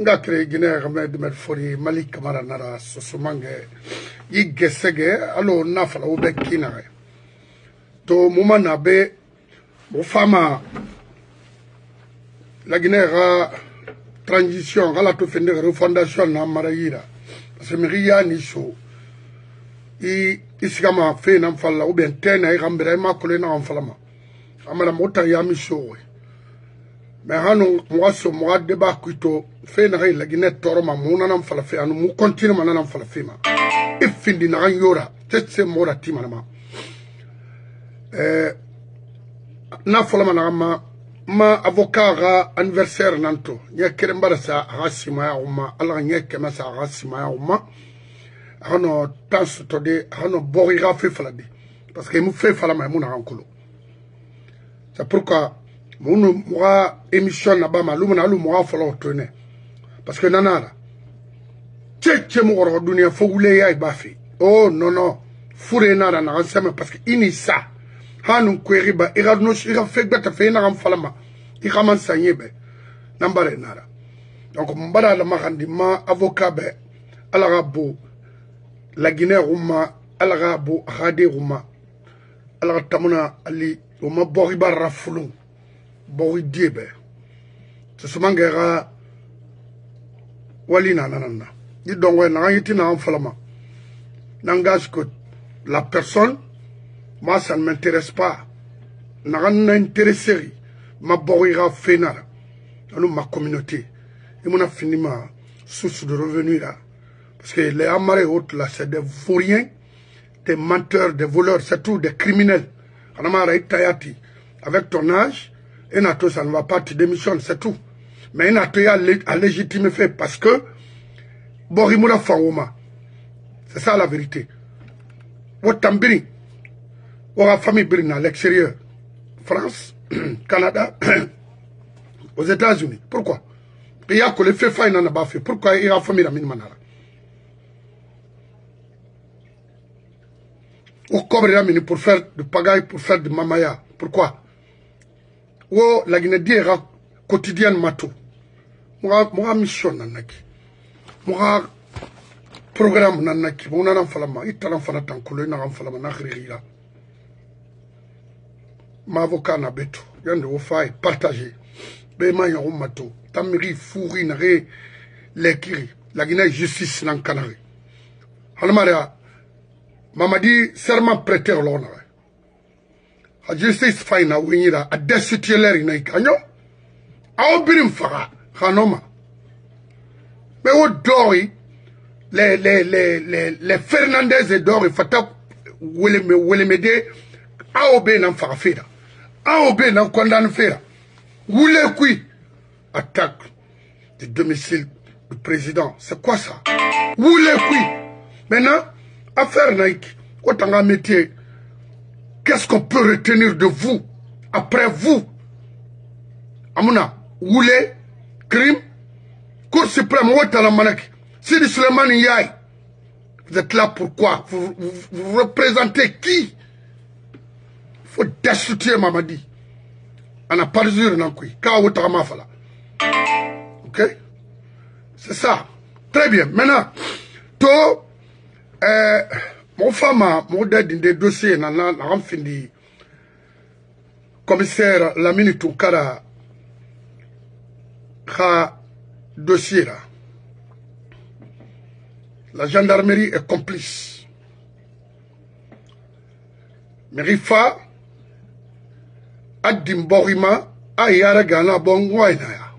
nga kere guinea hamed med fori mali kamara nara sosomange i gesege alo nafala wo be kinaxe to muma na be o fama la guinea xa transition xa la to fende xere fondation na mara yira parce que mixi yani so i i sigama fe nan falla ou bien tena i xambira i ma kolo i naxan falama a mara moxo tax yami soxoy mɛ hanu muga so muga deba kuito fe naga i lagine tɔɔrɔ ma mu nana n falafe anu mu kɔntine ma nana n falafe ma i findi naga n yora te se mɔgɔ da ti mana ma. Eh, n'a fɔla ma naga ma ma avocat aga anniversaire nan to ɲɛ kerenba da sa aga simaya o ma ala ka ɲɛ kɛmɛ sa aga simaya o ma aga nɔ tan sutɔ de aga nɔ bɔgɔ i ka fe fala de parce que i mu fe fala ma i mu naga n kolo c'est pourquoi munu muga émission na bama lumu na lu muga folo tone. Parce que nanara tchetche mu goro dunia fo wule ya ibafi oh non non fure nara na ansema parce que ini sa. Hanu kweri ba ira no ira fe gbata fe na gam falama. I kaman sanye be. Nambare nara. Donc mbara la makandi ma avocat be ala ga bo la guinée ruma ala ga bo khade ruma ala tamuna ali o ma bori bori diebe te sumange ga wali na nanana ni dongwe na yiti na falama n'engage que la personne. Moi ça ne m'intéresse pas. Na na intéresser ma bori ga fenara anu ma communauté. Et mon fini ma source de revenus là. Parce que les amarés autres là c'est des vauriens des menteurs des voleurs c'est tout des et nato ça ne va pas te démissionner c'est tout. Mais nato ya a légitime fait parce que borimura fawoma c'est ça la vérité. Wotambiri wora famille birina à l'extérieur. France Canada aux États-Unis. Pourquoi? Il y a que les faits failles n'en a pas fait. Pourquoi il y a famille la manara au cobre mini pour faire de pagaille pour faire de mamaya. Pourquoi? Wo la Guinée dira quotidienne mato. Moi moi mission nanaki. Moi programme nanaki. Mo nan falama itaran fana tankulo na falama na khirira ma avocat na beto. Yande wo fay partager be ma tamiri fouri na re lekiri la Guinée justice nan mamadi serment prêteur justice faina winyira a destituer na ikanyo aw birim faga. Khanoma. Mais o dori les les les les les Fernandez et dori fata weleme welemede aw be nan faga fera aw be nan condamne fera wule kui attaque du domicile du président. C'est quoi ça? Wule kui. Maintenant affaire Nike, autant un métier, qu'est-ce qu'on peut retenir de vous après vous? Amuna, Oulé, crime, Cour suprême, Ouattala Manaki, Sidi Suleiman Yaye, vous êtes là pourquoi vous, vous, représentez qui? Il faut destituer Mamadi. On n'a pas de plus. Ok? C'est ça. Très bien. Maintenant, toi, eh, mon femme mon dadi des dossiers na na findi commissaire Lamini Tunkara ha dossier là. La gendarmerie est complice. Merifa adim borima ayara gana bon waina ya.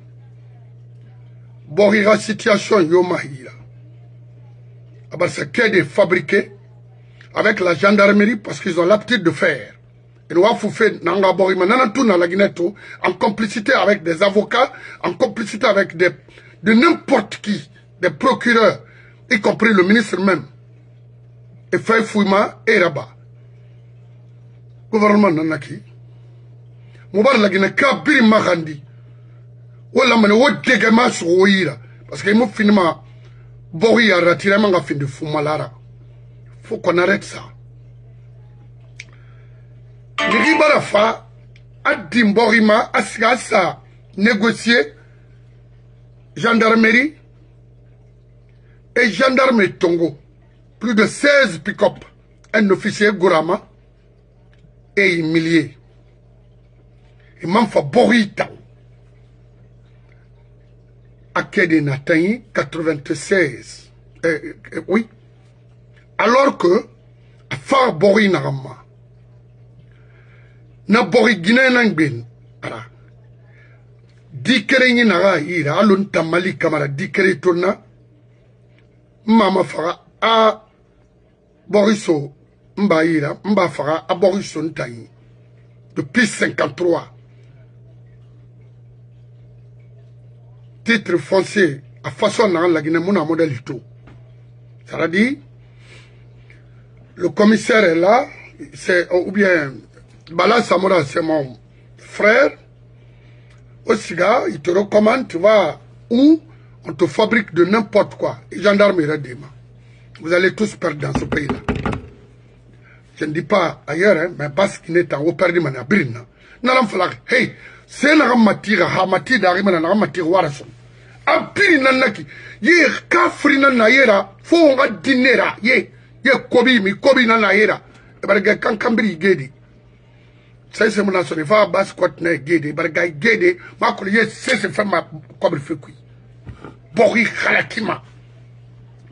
Borira situation yo mahira c'est que des fabriqués avec la gendarmerie parce qu'ils ont l'habitude de faire. Et nous avons fait en complicité avec des avocats, en complicité avec des, de n'importe qui, des procureurs, y compris le ministre même. Et fait Fouima et Rabat. Gouvernement Nanaki. Moubar la Guinée, Kabiri Mahandi. Wala mane, wo dégama sur Ouira. Parce qu'il m'a finalement Bori a fin de Fumalara. Faut qu'on arrête ça. Nigi Barafa a dit Borima a négocier gendarmerie et gendarme Tongo. Plus de 16 pick-up. Un officier Gourama et un millier. Et Manfa Borita. Akede Natani, 96. Euh, euh, oui. Alors que, Far Bori Narama. Na Bori Guinée Nangbin. Ara. Dikere Naga Ira, Alun Tamali Kamara, Dikere Tourna. Mama Fara, A Boriso Mbaïra, Mba Fara, A Boriso. Depuis 53. titre foncier à façon na la Guinée mon modèle tout ça veut dire le commissaire est là c'est ou bien Bala Samora c'est mon frère. Au cigare il te recommande tu vas où on te fabrique de n'importe quoi. Et gendarmerie demain vous allez tous perdre dans ce pays là je ne dis pas ailleurs hein, mais parce qu'il est en haut perdu birina. Nalam falak hey c'est na matira ha warason apiri nanaki ye kafiri na na yera fo nga dinera ye ye kobi mi kobi na na yera. Barga kan kambiri gedi sai sai muna so fa bas kwat na gedi barga gedi ma ko ye sai sai fa ma kobri fe kui bori khalakima.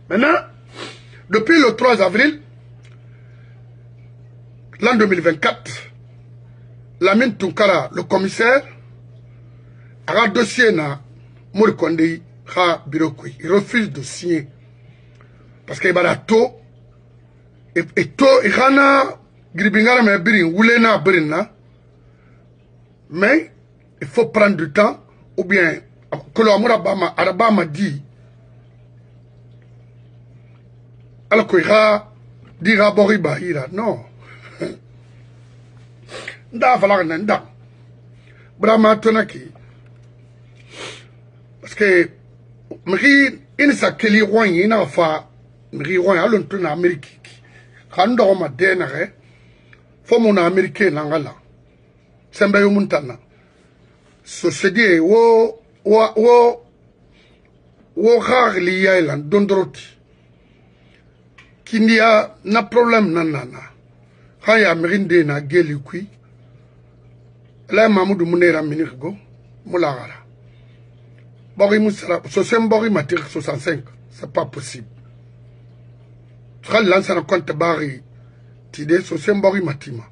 Maintenant depuis le 3 avril l'an 2024 Lamine Tunkara le commissaire a dossier na Mori Konde ha bureau il refuse de signer. Parce qu'il et, et to irana gribingara me birin wulena birinna mais il faut prendre du temps ou bien que l'amura bama arabama dit alors que ira dira boriba ira non nda falak na nda. Brama tonaki parce que miri ini sa keli ina fa miri wani alon tuna ameriki xa n doxoma deenaxe fo mu na américain e langa la. Sembe yo mun tan na. So sedie wo wo wo wo xaaxli yaay e lan dondoroti kindiya na problème nan nana xa ya mexin de na geli kui. La mamudu mu neera minix go mu laxara boxi mu sara so sen boxi matix 65 c'est pas possible. tikalansa na compte bari ti de so sembori matima.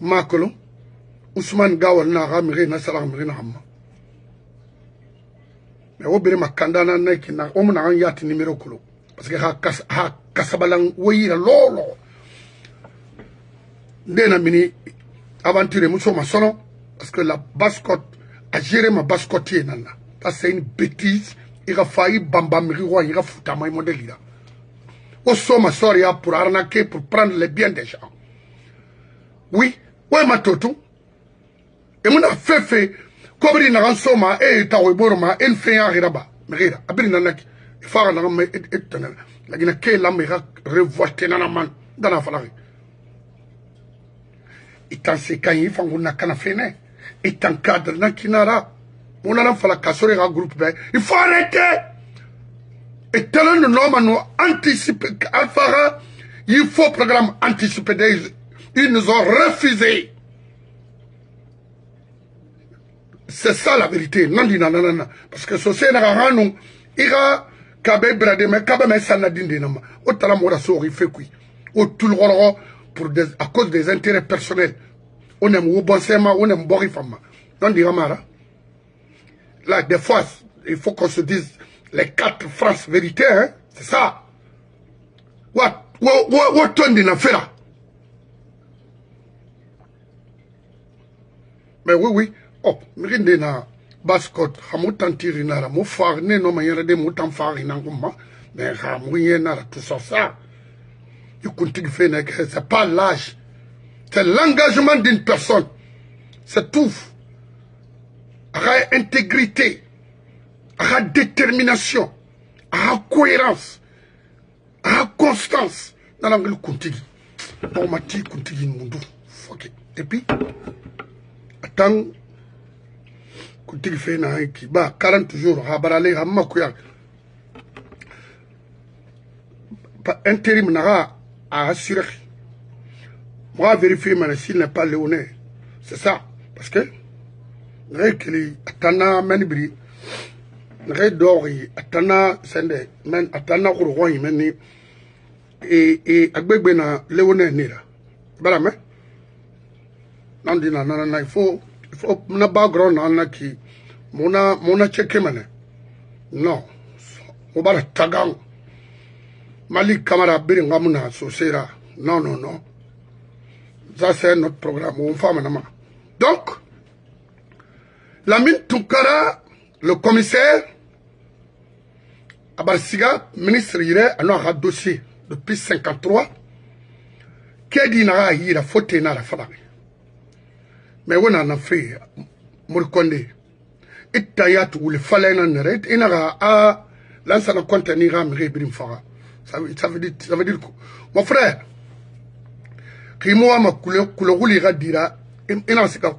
Makolo usman gawal na aga mire na sala mire na hamma. Me wo bere makanda na na kina o muna an yati numero kulo parce que ha kas ha kasabalan woyira lolo. Ndena mini aventure muso ma solo parce que la bascotte a géré ma bascotte nana. Ça c'est une bêtise. Il a failli bamba miriwa, il a foutu ma modèle là. Au soma soria pour arnaquer, pour prendre les biens des gens. Oui, ouais ma toto. Et mon a fait fait, comme il n'a soma, et ta weborma, et fait un raba. Mira, abri nanaki. Il faut que nous étonnel. La Guinée, quelle la mira révolté nana man, dans la falari. Et tant c'est quand il faut qu'on a qu'à faire est en cadre na kinara on a ben il faut arrêter. Et tel norme nous anticiper alphara il faut programme anticipé. Ils nous ont refusé. C'est ça la vérité. Non dit non non non. Parce que ce c'est na ranu ira kabe brade mais kabe mais ça nama au tala mora so il fait quoi? Au tout le pour des, à cause des intérêts personnels. On aime ou bon on aime bori fama non dira mara là des fois il faut qu'on se dise les quatre phrases vérité hein. C'est ça. What what what what fera? Mais oui oui. Oh mirinde na baskot. Hamutantiri nara mo far ne no mayere de mutan fari nanguma mais ha mouye nara tout ça ça. Il continue faire c'est pas l'âge. C'est l'engagement d'une personne. C'est tout. Intégrité, la détermination, cohérence, constance. Dans l'angle contigi. On m'a. Et puis, attends, fe na ki ba 40 jours barale ha makuya intérim naga a assuré moi vérifier s'il n'est pas c'est ça parce que naga kili atana menibri naga dori atana sende men atana kurugoyi meni e e agbegbe na léoné nira bara me nandina nana il faut il faut na background na na ki mona mona cheke mane non o bara tagang Malik Kamara Biringamuna Sosera. Non, non, non. Ça, c'est notre programme. On femme Donc, Lamine Toukara, le commissaire, Abarsiga, ministre Yire, a un dossier depuis 53. Kedi n'a eu la faute na la. Mais on a fait, Mourkonde. Itayat ou le falain en il n'a a lansana contenir à Mire Fara. Ça veut, ça veut dire, ça Mon frère, kimo ama kuloguli ga dira ina sika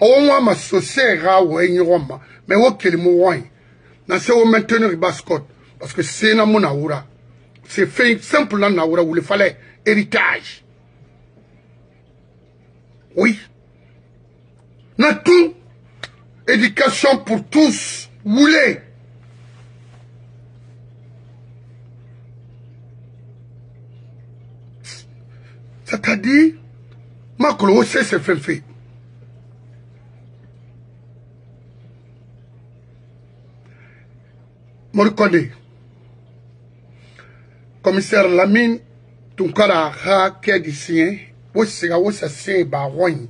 hawo wa ma sose ga wo enyi roma. Me wo kelimo wine na se wo maintenir bascot parce que c'est na mona wura. C'est fait simple na na wura il fallait héritage oui. Na tout éducation pour tous voulez C'est-à-dire, ma c'est c'est fait fait. Morikone, komiser Lamine Tunkara ha kè di siyen, wè se ga wè se siyen ba woyn,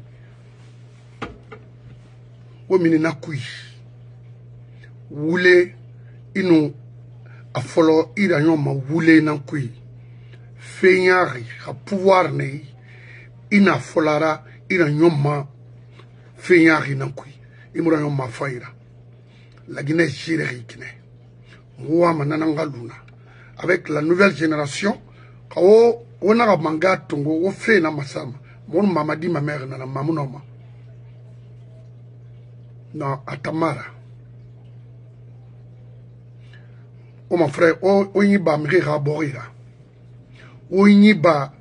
wè mini na kwi, wule inu a folo ira yon ma wule nan kwi, fenyari a pouwar ne, ina folara ira yon ma fenyari nan kwi, imura yon ma fayra, la gine jireri kine. Avec la nouvelle génération kawo wona ka manga tongo wo fe na masama. Mon mamadi ma mère na mamunoma. Na atamara. O mon frère o o yiba mi ka borira ba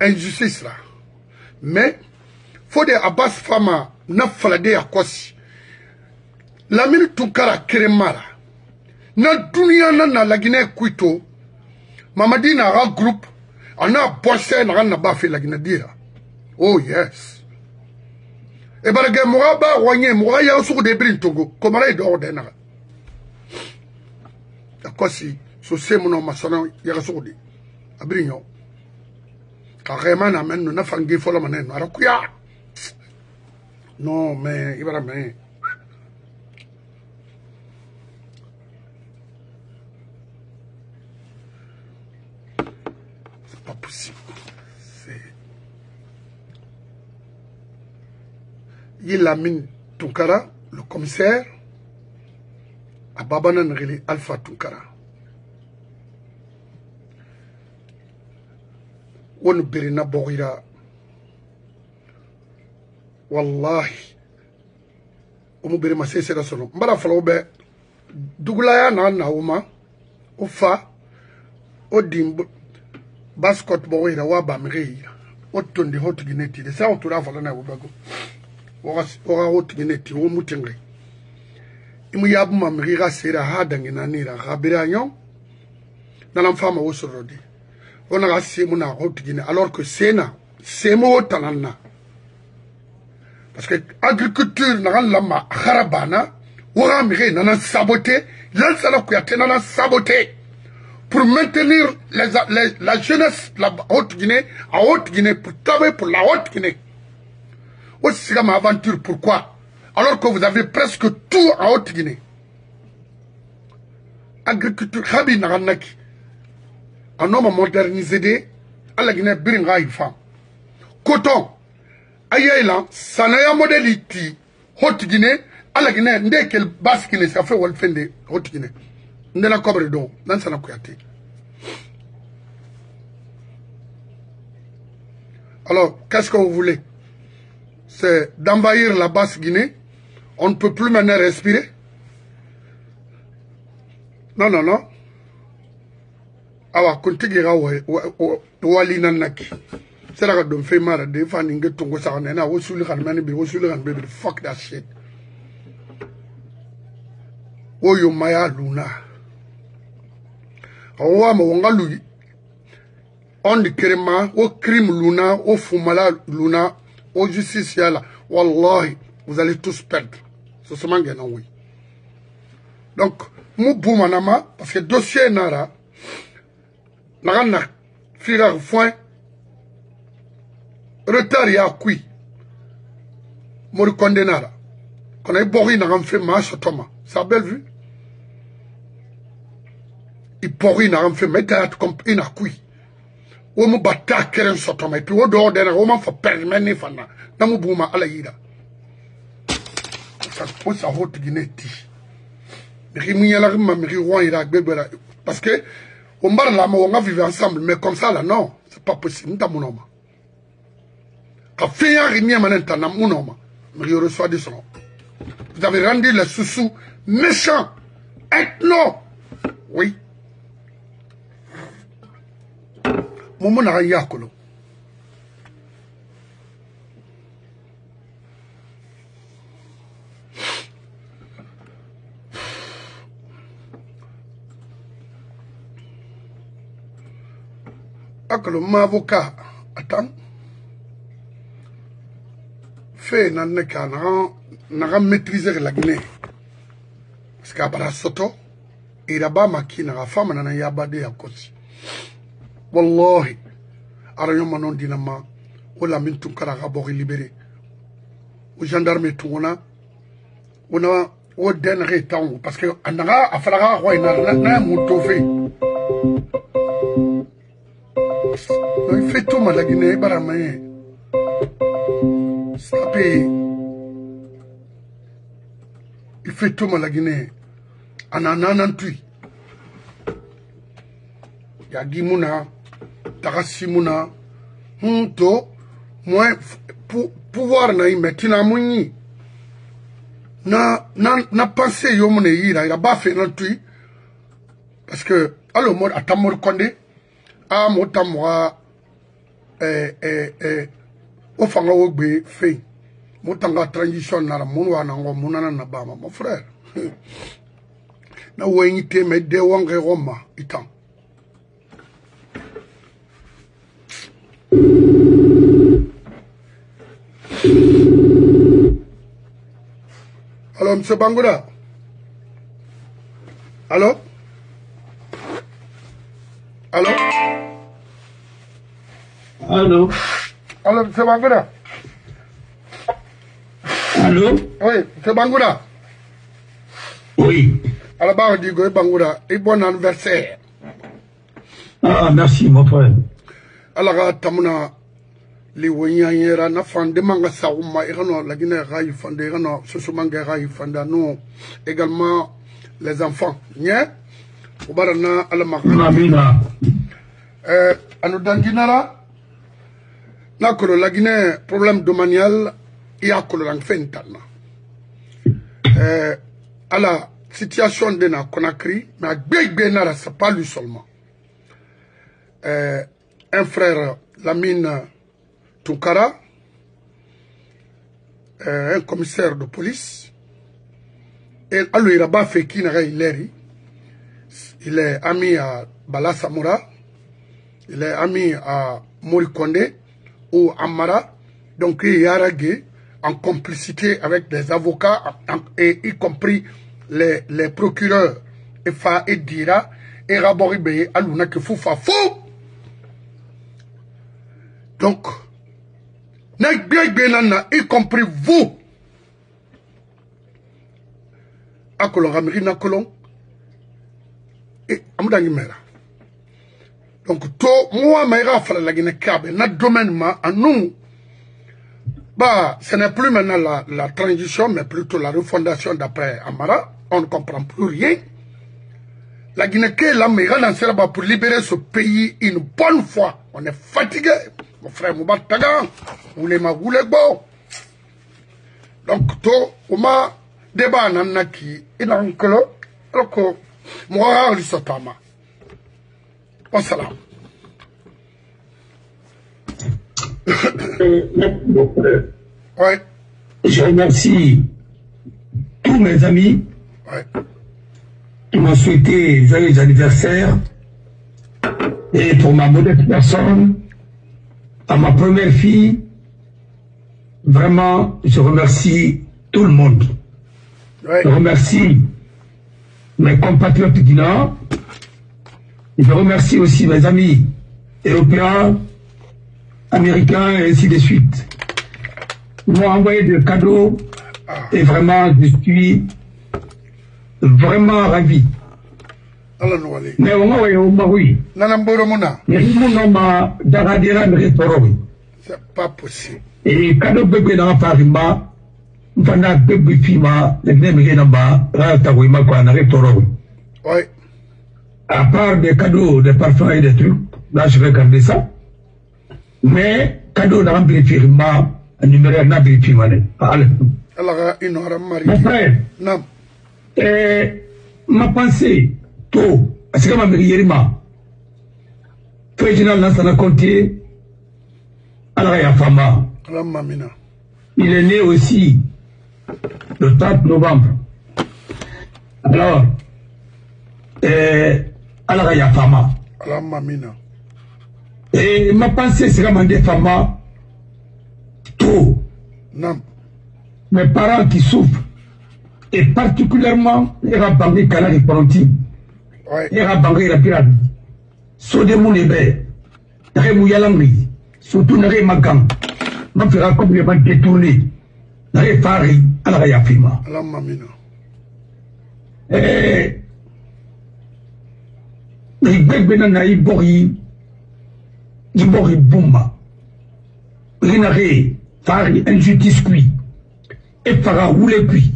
injustice la mais fo de abbas fama na falade ya kosi lamini tunkara kere mara na duniya na na lagine kuito mamadi na aga groupe ana bɔsɛ na ba fe lagina dira oh yes. E barage moga ba wanye moga ya sugu de brin togo komara do de naga akosi so semuno masana ya sugu de kakema na men no na fangi folo manen ara kuya. No me ibara me c'est pas possible. C'est Yilamine Tunkara le commissaire à Babana Ngeli Alpha Tunkara. Wani biri na bɔgira wallahi. O mu biri ma se sera sɔrɔ n bara fɔlɔ bɛ dugulaya na na o ma o baskot bowira wa bamiriira ottondi ho tigi nettide sa otula afalana wubago oga ho tigi netti wo mutengre. Imu yabu mamiriira sera ha danginanira ga bira nyo nalam fama wo sorrode onaga semu na ho tigine alors que sena semu wo talanna parce que agriculture naga lama a hara bana woga miri nana sabote lansala kuyate nana sabote. Pour maintenir les, la jeunesse la Haute-Guinée à Haute-Guinée pour travailler pour la Haute-Guinée. Aussi ma aventure pourquoi? Alors que vous avez presque tout en Haute-Guinée. Agriculture khabi na naki un homme modernisé de ala gine biringa ifa. Coton. Ayela sanaya modeli ti hotigine ala gine ndekel baskine sa fe wal fende hotigine ndela kobre do nan sana kuyate. Alors qu'est-ce que vous voulez? C'est d'envahir la basse Guinée. On ne peut plus maintenant respirer. Non, non, non. awa kuntigi ga wali nan naki sera ka don fe mara de fa ninge tungo sa na wo suli kan mani bi wo suli kan be fuck that shit. Wo yo maya luna awa ma wanga lu on di krema wo crime luna wo fumala luna wo justice yala. Wallahi vous allez tous perdre. Ce sement gena oui. Donc mu parce que dossier nara naga na foin retard ya kui. Mori nara. Kono i bogi naga fe ma sotoma sa belle vue i bogi naga fe ma ita kom ina kui. Wo mu batta keren sotoma et puis wo do de na wo man fa permet ni fana na. Mu buma ala yida sa ko sa hotu gineti mi mi yala ma mi ro ira parce que on va là, on va vivre ensemble, mais comme ça là, non, c'est pas possible. Nous avons Quand fait un rien maintenant, nous je reçois des sons. Vous avez rendu les sous-sous méchants, ethno. Oui. mumu naga yakolo akolo mavuka atan. Fe nan ne ka naga naga maîtriser la guinée. Parce que abara soto iraba maki naga fama nana yabade ya kosi. Wallahi aranyo manon dinama wala min tunkara ga bo libéré o gendarme tungona ona o den re taw parce que anaga afaraga ko ina na muto fe. No fait tout la Guinée barama ye. Sape il fait tout la Guinée ana nanan tui. Ya gimuna tagasi muna hunto moi pouvoir na imetina munyi na na na pensé yo mune yira ya ba fe na parce que alo mor atamor konde a mo tamoa eh eh eh o fanga wo gbe fe mo tanga transition na mo wa na ngo mo na ba ma mon frère. Na wo yin te me de wonge roma itan Allô, M. Bangoura Allô? Allô? Allô? Allô, M. Bangoura Allô? Oui, M. Bangoura Oui. Alors, bah, on dit que Bangoura, et bon anniversaire. Ah, merci, mon frère. Alors, tamuna li wonya yera na fande manga sa umma igano la guinée ray fande igano susu manga ray fande no également les enfants. Nya ubarana ala makana Amina. euh anu danginara na kolo la guinée problème domanial ya kolo lang fentana euh ala situation de na Conakry mais gbegbe nara c'est pas lui seulement. Euh un frère Lamine Toukara, euh, un commissaire de police, et alors il a pas fait qui il est, est ami à Bala Samoura, il est ami à Mori Kondé ou Amara, donc il a en complicité avec des avocats, et y compris les, les procureurs Efa et Dira, et Raboribe, Aluna Kefoufa fou. Donc, y compris vous. Akolon Ramiri Nakolon. Et Amudangi Mera. Donc, to, moi, Maïra Fala la Guinée Kabe, na domaine ma, à nous, ce n'est plus maintenant la, la transition, mais plutôt la refondation d'après Amara. On ne comprend plus rien. La Guinée est là, mais il pour libérer ce pays une bonne fois. On est fatigué. Mon frère Moubat Taga, ou les Magoulego. Donc, to, Oma, débat nan na ki ina nkolo alko mo ha li satama wassalam ouais. Je remercie tous mes amis. Ouais. Qui m'ont souhaité joyeux anniversaire. Et pour ma modeste personne, à ma première fille, vraiment, je remercie tout le monde. ouais Je remercie mes compatriotes du Nord. Et je remercie aussi mes amis européens, américains et ainsi de suite. Ils m'ont envoyé des cadeaux et vraiment, je suis vraiment ravi. Ala m'a nana ma c'est pas possible ma, rata wima kwa na retorowi. ouais à part des cadeaux, des parfums et des trucs, là je vais garder ça. Mais cadeau n'a firma, un numéro n'a ala mari. Mon frère, nam. Eh, ma pensée, tôt, parce que ma mère ma, président Lansana Conté, alors il y a Fama, ala il est né aussi le 30 novembre. Alors, eh, alors il y a Fama. ala Et ma pensée sera mandée Fama, tôt, nam. Mes parents qui souffrent, et particulièrement les rabangés Kanari Poronti, ouais les rabangés Rapirab, Sode Mounebe, Nare Mouyalamri, surtout Magan, m'a fait complètement détourné, Nare Fari, Alara Fima. ala Fari, injustice kui, e wule kui,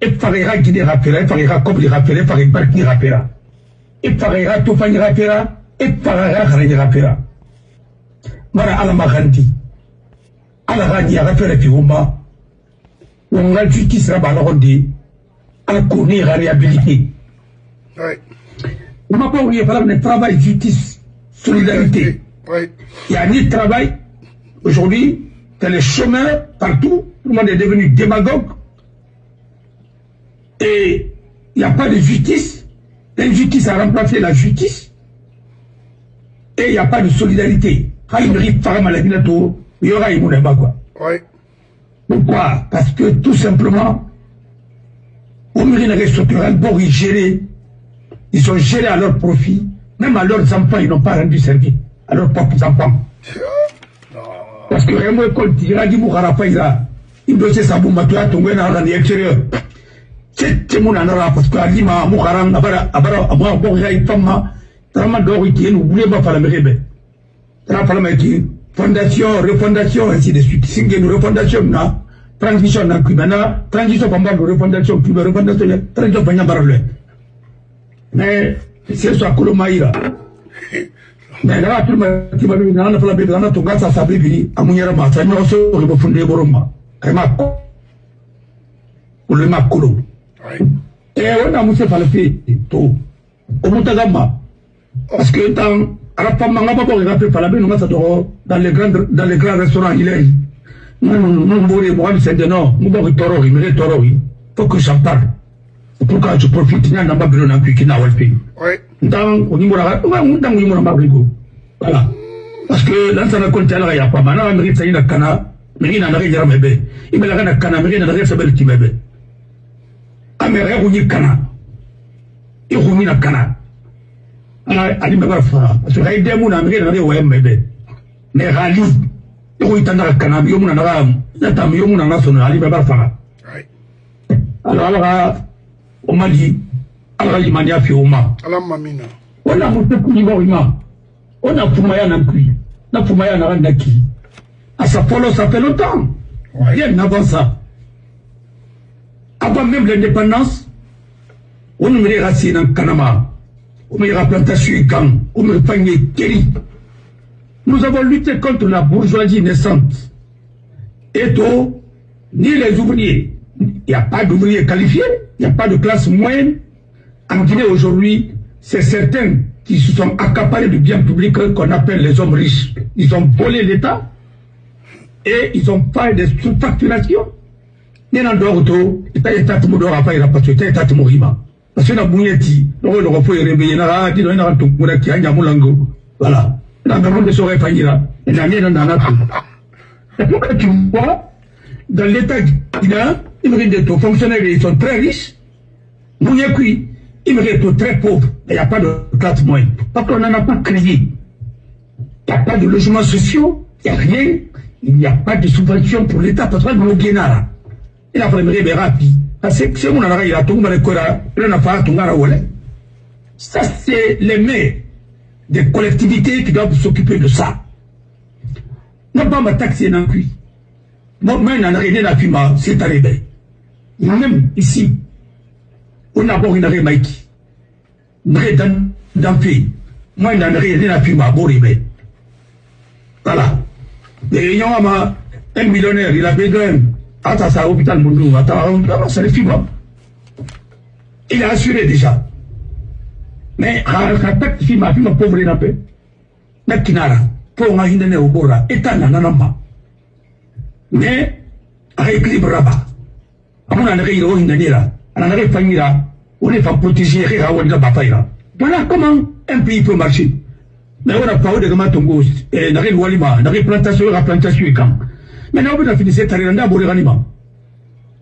e rapera, e e rapera, e rapera, e farira harani rapera. Mara ala magandi, ala gadi ya rapera pi wuma, wonga justice raba logondi, ala koni réhabilité. ouais On m'a pas par exemple, travail, justice, solidarité. Il y a ni travail. Aujourd'hui, c'est les chemins partout. Tout le monde est devenu démagogue. Et il n'y a pas de justice. L'injustice a remplacé la justice. Et il n'y a pas de solidarité. Il il Pourquoi? Parce que tout simplement, au mérite structurel, pour y gérer, ils ont géré à leur profit, même à leurs enfants, ils n'ont pas rendu service, à leurs propres enfants. Parce que école, tu diras, dis-moi, Harapaïza, il se savoir, ma toi, ton gouvernement, dans l'extérieur. C'est mon anara, parce que Alima, Mouharan, Abara, Abara, Abara, Abara, Ifama, Trama Dori, qui est nous voulez pas faire la mérite. Trama Palama, qui fondation, refondation, ainsi de suite. Singe, nous refondation, na, transition, na, qui maintenant, transition, pas mal, refondation, qui refondation, transition, pas mal, mais c'est soit Kolomaïra. Mais là, tout le monde qui m'a dit, non, la bébé, non, ton gars, ça s'appelle Bili, à mon yara, ma, ça m'a aussi, on va fonder Boroma. Elle m'a, ou le m'a colo. wena mosefalefe to omuntu azamba parce que tan arapamanga bakoreka mpe fala bino ngasa toko dans le grand restaurant ilai mumburi mokamsendeno muboki torori mere torori foki chantar pour que tu profites nyanda mbabino na kuiki na walpe ntan onimbonaantan onyimbona mbabiko voilà parce que lansana konte alaka yapama anaka meri tsayi na kana meri nanaka ijara mebe imelaka na kana meri nanaka sabele kimebe amera yakunyi kana ikunyina e kana alimeka faa parce que kaide muna amike nake wayemede mais kali ikuyitandaka kana miyo muna naka nata miyo muna naka sono alimeka faa alors ala ah, ka o mali ala ka limaniya fi o ma o na mo te kunyima o ima o na fumaya na kui na fumaya naka naki a sa fɔlɔ ça fait longtemps. Rien n'avant ça avant même l'indépendance on me les racines en Kanama on me plantation gang on me Kelly nous avons lutté contre la bourgeoisie naissante et tout ni les ouvriers Il n'y a pas d'ouvriers qualifiés, il n'y a pas de classe moyenne. En Guinée aujourd'hui, c'est certains qui se sont accaparés du bien public qu'on appelle les hommes riches. Ils ont volé l'État et ils ont fait des sous-facturations. Ni na ndoro to ita ita tumu do apa ira pato ita ita tumu rima parce na bunyeti no no ko foi rebe na ti no na to mura ki anya mulango. Voilà na na monde so refanyira na ni na na to et pourquoi tu vois dans l'état guinéen dit que fonctionnaires ils sont très riches. Bunyekui me dit très pauvre. Il n'y a pas de classe moyenne parce qu'on n'en a pas créé. Il n'y a pas de logements sociaux il n'y a rien. Il n'y a pas de subvention pour l'État parce que nous Guinara il a fallu me rapi parce que c'est mon a tout le kora il n'a pas tout ngara wala ça c'est les maires des collectivités qui doivent s'occuper de ça. N'a pas ma taxe non plus. Moi même n'en rien à fima c'est arrivé même ici on a bon une n'a dans dans pays. Moi voilà. Des réunions à un millionnaire il a besoin ata sa hôpital mundu ata ça les fibres il a assuré déjà. Mais haraka tak fima fima pauvre na pe na kinara po nga hinde ne ubora eta na na namba mais a équilibre raba amuna na gairo hinde nira ana na gairo fangira on est pas da bafaira voilà comment un pays peut marcher? Mais on a pas de comment tongo na gairo walima na plantation avez fini cette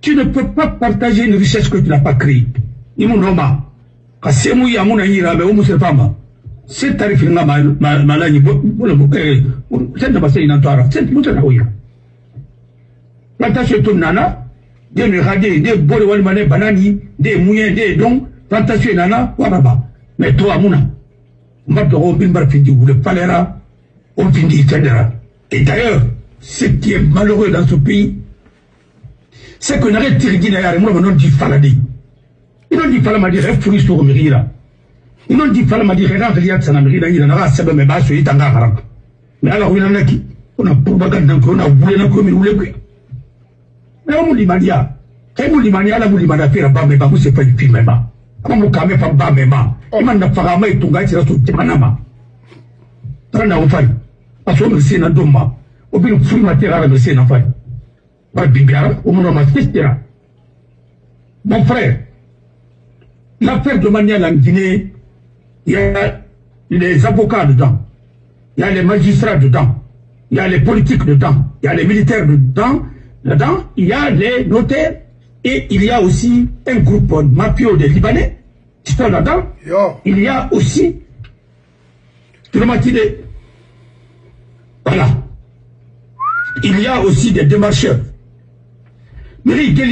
tu ne peux pas partager une richesse que tu n'as pas créée. Ni mon nom, ka semu ya muna yira be umu serpama. C'est tarif nga malani bo bo eh passer une toara. C'est muta na oya. Plantation to nana, de me rade de bole wal mané banani, de mouyen de don, plantation nana waraba. Mais toi amuna. Mbato ko bimbar findi wule palera, on findi tendera. Et d'ailleurs, ce qui est malheureux dans ce pays, c'est que n'arrête tirigi na yare mo non di faladi. Ils n'ont dit sur. Ils n'ont dit na sebe me baso ita nga haram. Mais alors oui naki, on a propagande on a voulu na ko mi voulu. Mais on limania. Kai mu limania la mu limana pira ba me ba mu se pa di mema. Kama mu kame pa ba mema. Iman na faga mai tunga tira to timanama. Tana ufai. Aso mi sina domma. Obin furi ma tira la dossier n'en fait pas bibiara au moment ma mon frère l'affaire de manière en Guinée il y a les avocats dedans il y a les magistrats dedans il y a les politiques dedans il y a les militaires dedans dedans il y a les notaires et il y a aussi un groupe mafieux des Libanais qui sont là-dedans? Il y a aussi le voilà il y a aussi des démarcheurs. Mais il y a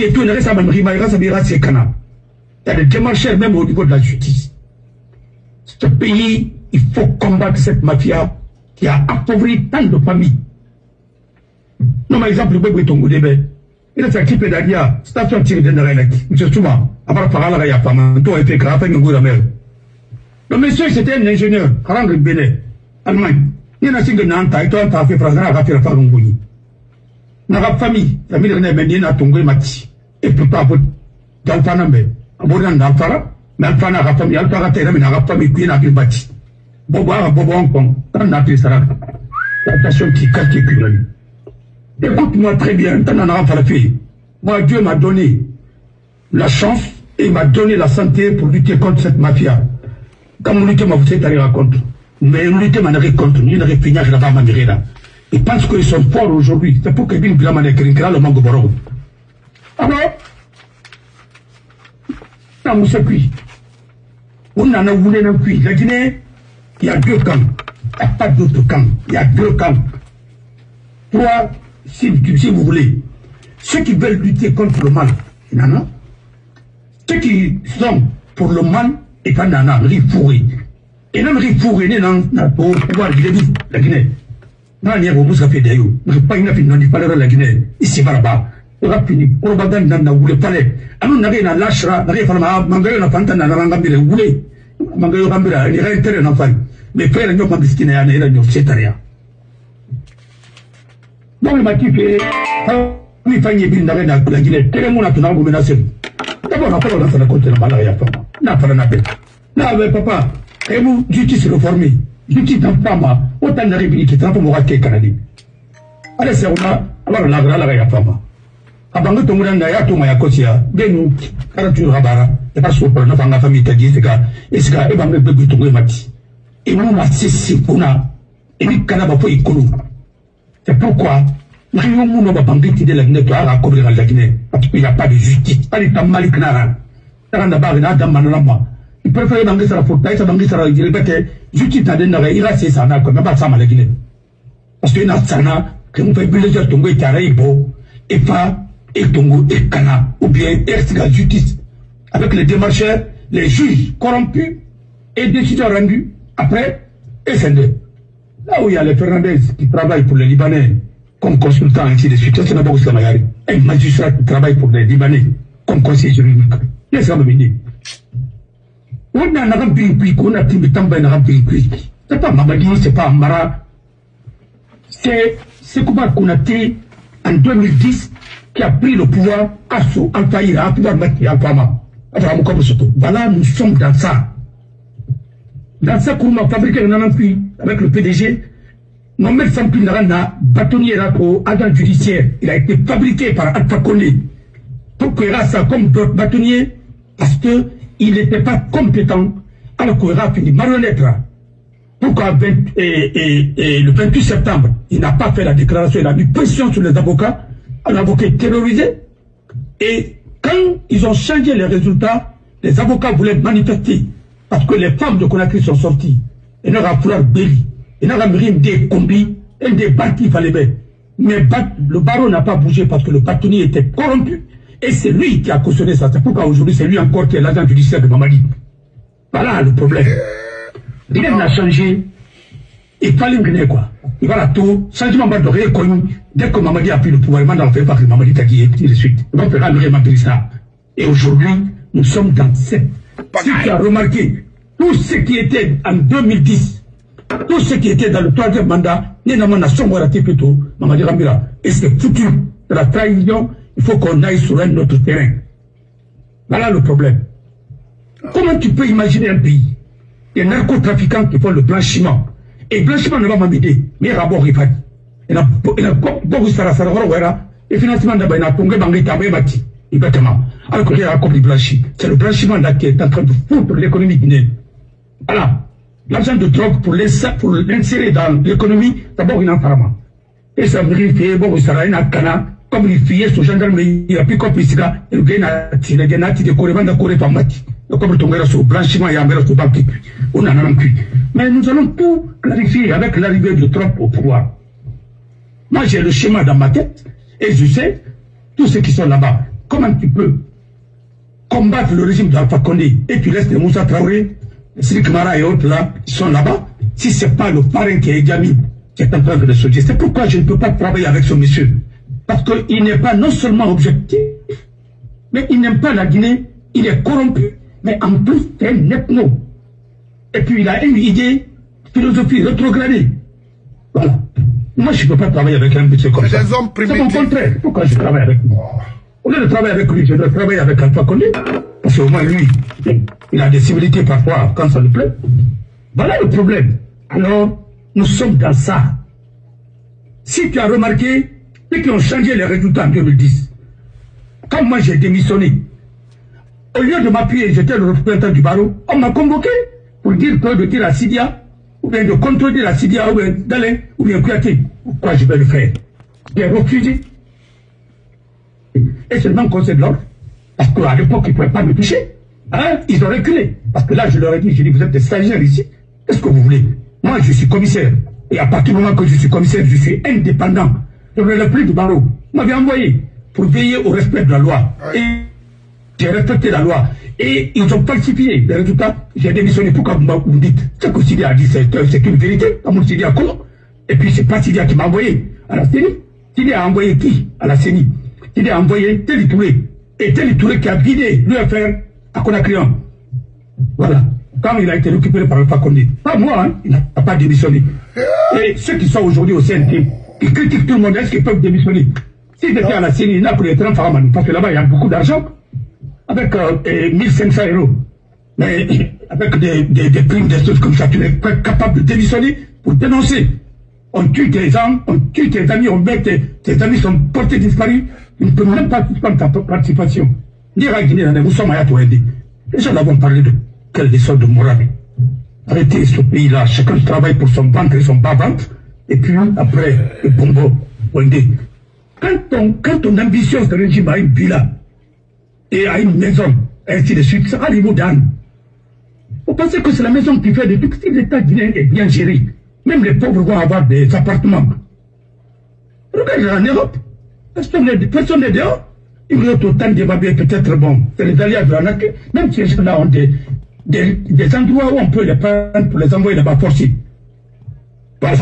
des démarcheurs même au niveau de la justice. Ce pays, il faut combattre cette mafia qui a appauvri tant de familles. Non, par exemple, le Tongo Debe, il est équipé d'ailleurs, station tirée de Nerelek, M. Souma, à part parler à la femme, toi, et puis, grave, un mer. Le monsieur, c'était un ingénieur, Karang Bene, Allemagne. Il y a un signe de Nanta, et toi, tu as fait phrase, à faire la femme naga famille famille ne men na tongo mati et pourtant bo dal fana be abona na fana ga famille al fara tere na famille qui na bati bo ba bo bo on tan na tri sara attention qui quartier culturel écoute-moi très bien tan na fara fi moi Dieu m'a donné la chance et m'a donné la santé pour lutter contre cette mafia comme lutter ma vous êtes allé contre mais lutter ma ne contre ni ne finir là-bas ma ils pensent qu'ils sont forts aujourd'hui. C'est pour que Bin Bilaman ait le manque de Alors, dans Moussa Kui, on en a voulu un puits. La Guinée, il y a deux camps. Il n'y a pas d'autres camps. Il y a deux camps. Trois, si, si vous voulez. Ceux qui veulent lutter contre le mal, il y. Ceux qui sont pour le mal, et il y en a, rifouré. Et même rifouré, il y en a pour pouvoir la Guinée? n'a ɲɛ bɔ o bɛ se ka fiyɛ da ye o parce que ba in ka fini nani palɛ yɔrɔ la ginɛ i sen b'a la ban o ka fini kɔrɔbada in na na wuli palɛ an bɛ nage na lasira nage fana ma mangɛrɛ na fan ta na an ka mire wuli mangɛrɛ ka mire ni ka intérêt na fa ye mais fɛn yɛrɛ ɲɔ kan bisikina yan ne yɛrɛ ɲɔ se tariya. donc ma k'i fɛ ni fɛn ye bi nage na la ginɛ tɛgɛ mun na tun n'a kun bɛ na se d'abord na kɔrɔ na fana ko tɛnɛ ma ala ka yafa ma n'a fana na bɛn n'a bɛ papa. E mu justice réformer likita mpama otandaka ebi likita mpo moka kekana libi ala serona abalo nagara alaka ya mpama abange tonguna na ya tonga ya kosia benu kala tuyora bara eka sopola na fanga fami tadi esika esika e bange gbegbi tongo emati emu masisi kuna ebi kana bafo ikolo c'est pourquoi na yo muno babange tide la guinée to ara kobeka la guinée. Parce qu'il y a pas de justice ali tamali knara tara na bare na adamana na ma préfère banquer sur la faute, ça banquer sur la Guinée. Justice n'a d'un il a c'est ça, n'a pas ça, la Guinée. Parce qu'il y a sana, que vous faites villager tongo et carré, beau, et pas, et tongo et cana, ou bien, la justice. Avec les démarcheurs, les juges corrompus et décideurs rendus. Après, c'est Là où il y a les Fernandez qui travaillent pour les Libanais, comme consultant, ainsi de suite. C'est d'abord Samayari. Un magistrat qui travaille pour les Libanais comme conseiller juridique. Laissez moi venir. On a un pays qu'on a timé tant ben un pays. C'est pas Mamadi, c'est pas Amara. C'est Sekouba Konaté en 2010 qui a pris le pouvoir à son Altaïra, à pouvoir mettre à Pama. Voilà, nous sommes dans ça. Dans ça qu'on a fabriqué un pays avec le PDG, Mohamed Sampi Narana, bâtonnier Rako, agent judiciaire, il a été fabriqué par Alpha Condé pour qu'il ça comme d'autres bâtonniers parce qu'il n'était pas compétent alors qu'il a fini marionnette. Pourquoi et, et, et, le 28 septembre, il n'a pas fait la déclaration, il a mis pression sur les avocats, un avocat terrorisé. Et quand ils ont changé les résultats, les avocats voulaient manifester parce que les femmes de Conakry sont sorties. Et leur a fallu Béli il n'a rien des combis et des bâtis fallait. Mais le baron n'a pas bougé parce que le bâtonnier était corrompu. Et c'est lui qui a cautionné ça. C'est pourquoi aujourd'hui, c'est lui encore qui est l'agent judiciaire de Mamadi. Voilà le problème. Rien n'a changé. Il fallait une quoi. Il va la tout. Changement va de connu. Dès que Mamadi a pris le pouvoir, il m'a fait par Mamadi t'a dit, et puis de suite. Il va faire un ça. Et aujourd'hui, nous sommes dans cette. Si tu as remarqué, tout ce qui était en 2010, tout ce qui était dans le troisième mandat, et c'est foutu de la trahison, il faut qu'on aille sur un autre terrain. Voilà le problème. Comment tu peux imaginer un pays des narcotrafiquants qui font le blanchiment Et blanchiment ne va pas m'aider, mais il y d'abord il y a beaucoup de et financement d'abord, il y a tongé dans l'état, exactement. Alors que a comme blanchi. C'est le blanchiment là qui est en train de foutre l'économie guinéenne. Voilà l'argent de drogue pour l'insérer dans l'économie, d'abord il en parle. Et ça vérifie, bon, il fiait ce gendarmerie, il a pu comme il a il gagne à tirer, il a tiré, il a tiré, il a comme le tombera sur blanchiment et en sur banque. On en a un. Mais nous allons tout clarifier avec l'arrivée de Trump au pouvoir. Moi, j'ai le schéma dans ma tête et je sais, tous ceux qui sont là-bas, comment tu peux combattre le régime d'Alpha Condé et tu laisses les Moussa Traoré Sri Kamara et autres là, ils sont là-bas. Si ce n'est pas le parrain qui est Djami qui est en train de le sortir, c'est pourquoi je ne peux pas travailler avec ce monsieur. Parce qu'il n'est pas non seulement objectif, mais il n'aime pas la Guinée, il est corrompu, mais en plus, c'est un ethno. Et puis il a une idée, philosophie rétrogradée. Voilà. Moi, je ne peux pas travailler avec un monsieur comme ça. C'est mon contraire. Pourquoi je travaille avec lui Au lieu de travailler avec lui, je dois travailler avec Alpha Condé. Parce qu'au moins, lui, il a des civilités parfois quand ça lui plaît. Voilà le problème. Alors, nous sommes dans ça. Si tu as remarqué, qui ont changé les résultats en 2010, quand moi j'ai démissionné, au lieu de m'appuyer, j'étais le représentant du barreau, on m'a convoqué pour dire que de dire à Sidia, ou bien de contrôler la Sidia, ou bien d'aller, ou bien Kouyaté. Pourquoi je vais le faire? J'ai refusé. Et seulement conseil de l'ordre parce qu'à l'époque, ils ne pouvaient pas me toucher. Hein? Ils ont reculé. Parce que là, je leur ai dit, je dis, vous êtes des stagiaires ici. Qu'est-ce que vous voulez? Moi, je suis commissaire. Et à partir du moment que je suis commissaire, je suis indépendant. Relève plus du barreau. M'avez envoyé pour veiller au respect de la loi. Et j'ai respecté la loi. Et ils ont falsifié les résultats. J'ai démissionné. Pourquoi vous me dites Ce que Sidi a dit, c'est une vérité. Comme Sidi a quoi Et puis, c'est pas Sidi qui m'a envoyé à la CENI. Sidi a envoyé qui à la CENI? Sidi a envoyé Téli et Tel Touré qui a guidé l'UFR à Conakry. Voilà. Quand il a été récupéré par le Condé. Pas moi, hein, il n'a pas démissionné. Et ceux qui sont aujourd'hui au CNT, qui critiquent tout le monde, est-ce qu'ils peuvent démissionner S'il était à la Syrie, n'a pris les 30 francs parce que là-bas, il y a beaucoup d'argent, avec euh, 1500 euros. Mais avec des, des, des primes, des choses comme ça, tu n'es pas capable de démissionner pour dénoncer. On tue tes gens, on tue tes amis, on met tes, amis sont portés disparus. Tu ne peux même pas prendre ta participation. Dire à Guinée, nous sommes à. Les gens avons parlé de quelle leçon de morale. Arrêtez ce pays-là, chacun travaille pour son ventre et son bas-ventre, et puis après, le bombo, Wendé. Quand ton, quand ton ambition ce régime a une villa et a une maison, ainsi de suite, ça a les mots d'âne. Vous pensez que c'est la maison qui fait de tout si l'État guinéen est bien géré. Même les pauvres vont avoir des appartements. Regardez en Europe, personne n'est dehors. Il y a autant de babés, peut-être bon, c'est les alliés de la Même si ces gens-là ont des, des, des, endroits où on peut les prendre pour les envoyer là-bas forcés. Voilà.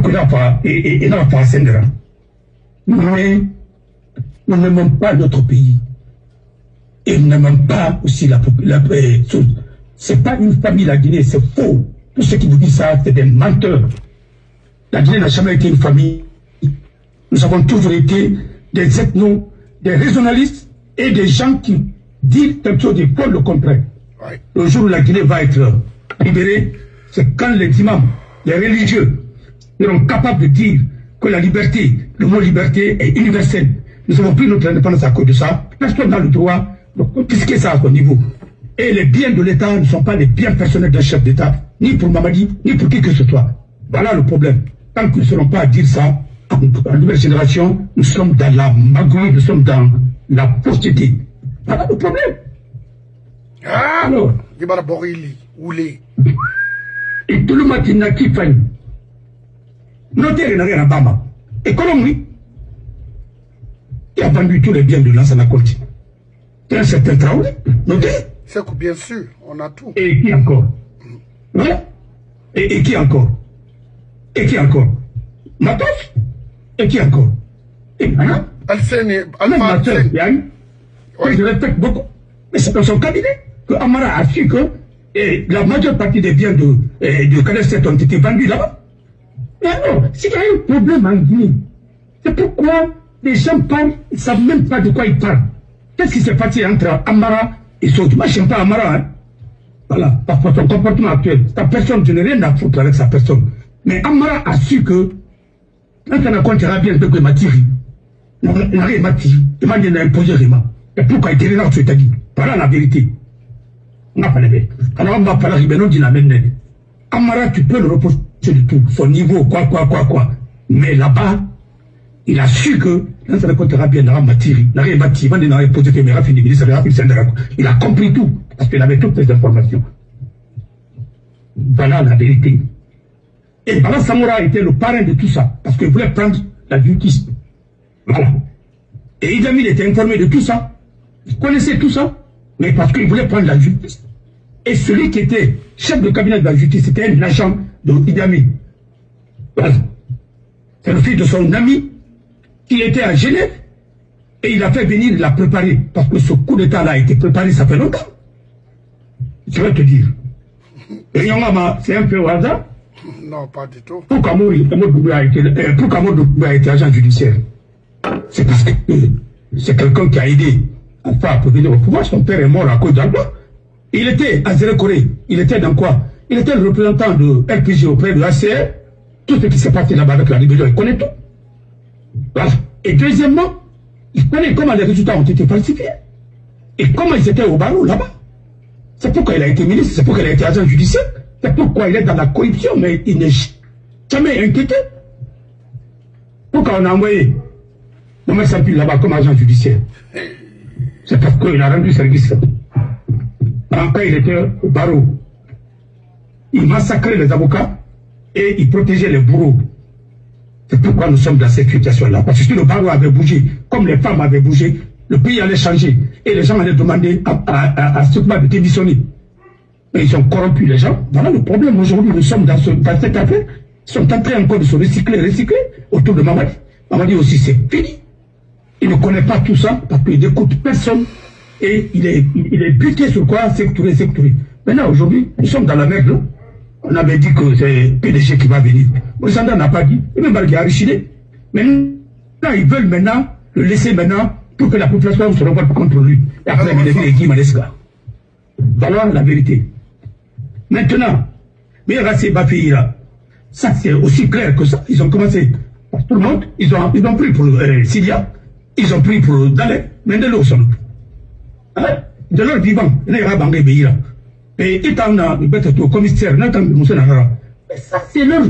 N'a pas, et, et, n'a pas Mais, nous n'aimons pas notre pays. Et nous n'aimons pas aussi la, la, chose. C'est pas une famille, la Guinée, c'est faux. Tous ceux qui vous disent ça, c'est des menteurs. La Guinée n'a jamais été une famille. Nous avons toujours été des ethnos, des régionalistes et des gens qui disent quelque chose font le contraire. Le jour où la Guinée va être libérée, c'est quand les imams, les religieux, seront capables de dire que la liberté, le mot liberté est universel. Nous avons pris notre indépendance à cause de ça. Personne n'a le droit de confisquer ça à son niveau. Et les biens de l'État ne sont pas les biens personnels d'un chef d'État, ni pour Mamadi, ni pour qui que ce soit. Voilà le problème. Tant qu'ils ne seront pas à dire ça, la nouvelle génération, nous sommes dans la magouille, nous sommes dans la pauvreté. Voilà le problème. Ah Alors, et tout le matin qui fait. Notez il n'a rien à Bama. Économie. Il a vendu tous les biens de Lansana Conti. C'est un certain Traoré. Notez. C'est que bien sûr, on a tout. Et qui encore? Voilà. Et, et qui encore? Et qui encore? Matos? Et qui encore? Et. Yann, que Oui. je respecte beaucoup, mais c'est dans son cabinet que Amara a su que eh, la majeure partie des biens de, eh, de Canal 7 ont été vendus là-bas. Mais alors, s'il y a un problème en Guinée, c'est pourquoi les gens parlent, ils ne savent même pas de quoi ils parlent. Qu'est-ce qui s'est passé entre Amara et Soto Moi, je n'aime pas Amara. Hein. Voilà, par rapport à son comportement actuel. Ta personne, je n'ai rien à foutre avec sa personne. Mais Amara a su que, quand on a compté bien de Matiri, n'arrive mati demande na imposer rima et pourquoi il était là tu t'as dit? Voilà la vérité on n'a pas les alors on va pas l'arriver non dit la même Amara tu peux le tout son niveau quoi quoi quoi quoi mais là-bas il a su que il a compris tout parce qu'il avait toutes les informations voilà la vérité et Bala Samora était le parrain de tout ça parce qu'il voulait prendre la justice voilà. Et Idi Amin était informé de tout ça. Il connaissait tout ça. Mais parce qu'il voulait prendre la justice. Et celui qui était chef de cabinet de la justice, c'était un agent Amin. Voilà. C'est le fils de son ami qui était à Genève. Et il a fait venir, l'a préparé. Parce que ce coup d'État-là a été préparé, ça fait longtemps. Je vais te dire. Et c'est un peu au hasard. Non, pas du tout. Pourquoi Doumbouya a été, euh, a été agent judiciaire? C'est parce que euh, c'est quelqu'un qui a aidé Alpha à venir au pouvoir. Son père est mort à cause d'Alpha. Il était à Zéro Corée. Il était dans quoi? Il était le représentant de RPG auprès de l'ACR. Tout ce qui s'est passé là-bas avec la rébellion, il connaît tout. Voilà. Et deuxièmement, il connaît comment les résultats ont été falsifiés. Et comment ils étaient au barreau là-bas. C'est pourquoi il a été ministre, c'est pourquoi il a été agent judiciaire. C'est pourquoi il est dans la corruption, mais il n'est jamais inquiété. Pourquoi on a envoyé Mohamed Sampil là-bas comme agent judiciaire? C'est parce qu'il a rendu service. Quand il était au barreau, il massacrait les avocats et il protégeait les bourreaux. C'est pourquoi nous sommes dans cette situation-là. Parce que si le barreau avait bougé, comme les femmes avaient bougé, le pays allait changer. Et les gens allaient demander à, à, à, à de démissionner. Mais ils ont corrompu les gens. Voilà le problème aujourd'hui. Nous sommes dans, ce, dans cette affaire. Ils sont en train encore de se recycler, recycler autour de Mamadi. Mamadi aussi, c'est fini. Il ne connaît pas tout ça parce qu'il n'écoute personne. Et il est, il est buté sur quoi? Sectouré, sectouré. Maintenant, aujourd'hui, nous sommes dans la merde. On avait dit que c'est PDG qui va venir. Moussanda n'a pas dit. Et même Bargui a. Mais Là, ils veulent maintenant le laisser maintenant pour que la population se revoie contre lui. Et après, il devient Guy Manesca. Voilà la vérité. Maintenant, mais là, ça c'est aussi clair que ça. Ils ont commencé tout le monde. Ils ont, ils ont pris pour euh, Syria, ils ont pris pour Dalek, mais de l'eau hein? De leur vivant, il y a bangé Beira. Et étant au commissaire, c'est leur,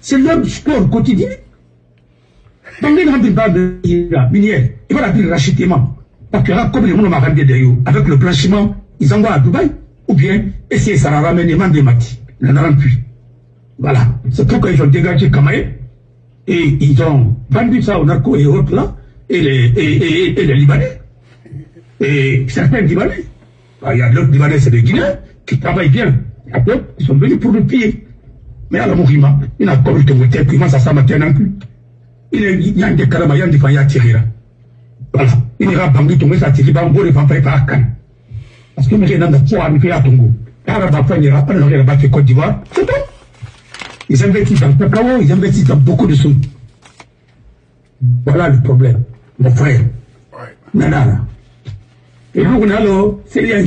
c'est leur sport quotidien. Bangé n'a pas de minière. Il va l'appeler rachetement. Parce que là, comme les gens avec le blanchiment, ils envoient à Dubaï, ou bien essayer ça ramène les mains des matis. Ils n'en plus. Voilà. C'est pourquoi ils ont dégagé Kamae et ils ont vendu ça aux narcos et autres là, et les, et, et, les Libanais. Et certains Libanais. Bah, il y a d'autres Libanais, c'est des Guinéens, qui travaillent bien. Il y a d'autres qui sont venus pour le piller. Mais à la Mourima, il n'a pas eu de voter, puis moi, ça s'en matin non plus. Il y a des caramba, il y a des fois, il y a tiré là. Voilà. Il ira bangi, tomber, ça tiré, bah, on va faire par Parce que, mais j'ai dans le poids, il fait à Tongo. Il ira, pas le battre Côte d'Ivoire. C'est tout. Ils investissent dans cacao, ils investissent dans beaucoup de choses. Voilà le problème, mon frère. Nana. Et nous, on c'est rien.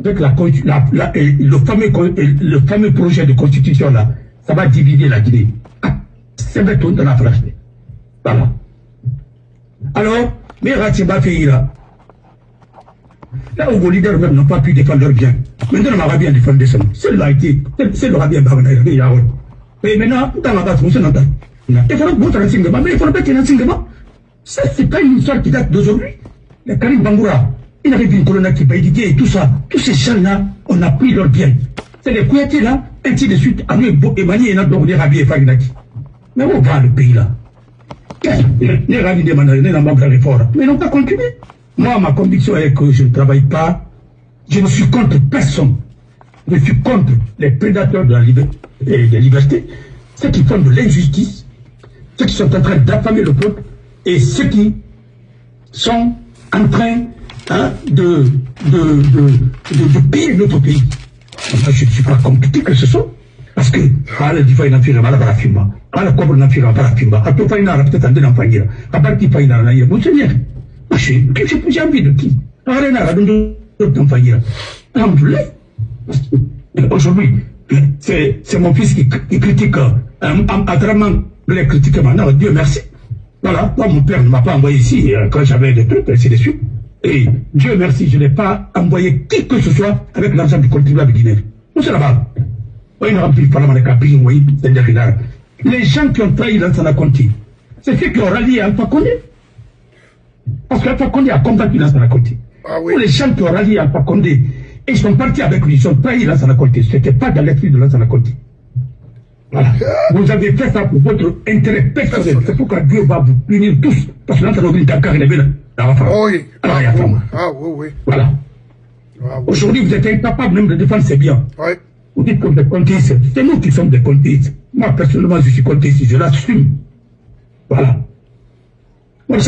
avec la, la, le, fameux, projet de constitution là, ça va diviser la Guinée. Ah, c'est tout dans la flash. Voilà. Alors, mais Ratiba fait là. Où vos leaders n'ont pas pu défendre leur bien. Maintenant, on va bien défendre ça. C'est là été, c'est le bien Bagana, il y a mais maintenant, dans la base, on s'en entend. Il faut que vous mais il faut pas qu'il y ait un c'est pas une histoire qui date d'aujourd'hui. Le Karim Bangoura, il avait une colonne qui paye et tout ça. Tous ces gens-là, on a pris leur bien. C'est les Kouyatés là, ainsi de suite, à nous, Emmanuel et notre et Rabi et Faginaki. Mais où va le pays là? Les Rabi demandent, les de réforme. Mais n'ont pas continué. Moi, ma conviction est que je ne travaille pas. Je ne suis contre personne. Je suis contre les prédateurs de la liberté, des libertés, ceux qui font de l'injustice, ceux qui sont en train d'affamer le peuple et ceux qui sont en train hein, de, de, de, de, piller notre pays. Moi, je ne suis pas compliqué que ce soit. Parce que, ala difa ina fira mala bara fimba, ala kobro na fira bara fimba, a to faina ra peut-être andena fangira, a parti faina na ira, monseigneur. Moi, j'ai envie de qui? Ala na ra dondo dondo fangira. Alhamdoulilah. Aujourd'hui, c'est mon fils qui, critique euh, les critiques maintenant. Dieu merci. Voilà, moi, mon père ne m'a pas envoyé ici euh, quand j'avais des trucs, ainsi de suite. Et Dieu merci, je n'ai pas envoyé qui que ce soit avec l'argent du contribuable guinéen. Où c'est là-bas? Les gens qui ont trahi Lansana Conti, c'est ceux qui ont rallié Alpha Condé. Parce qu'Alpha Condé a combattu Lansana Conti. Ah oui. Les gens qui ont rallié Alpha Condé, et ils sont partis avec lui, ils ont trahi Lansana Conté. Ce n'était pas dans l'esprit de Lansana Conté. Voilà. Vous avez fait ça pour votre intérêt personnel. C'est pourquoi Dieu va vous punir tous. Parce que Lansana il est la France. Oui. Ah, oui. ah oui, oui. Voilà. Ah, oui. Aujourd'hui, vous êtes incapable même de défendre ses biens. Oui. Vous dites comme des contéistes. C'est nous qui sommes des contéistes. Moi, personnellement, je suis contéiste. Je l'assume. Voilà. Mon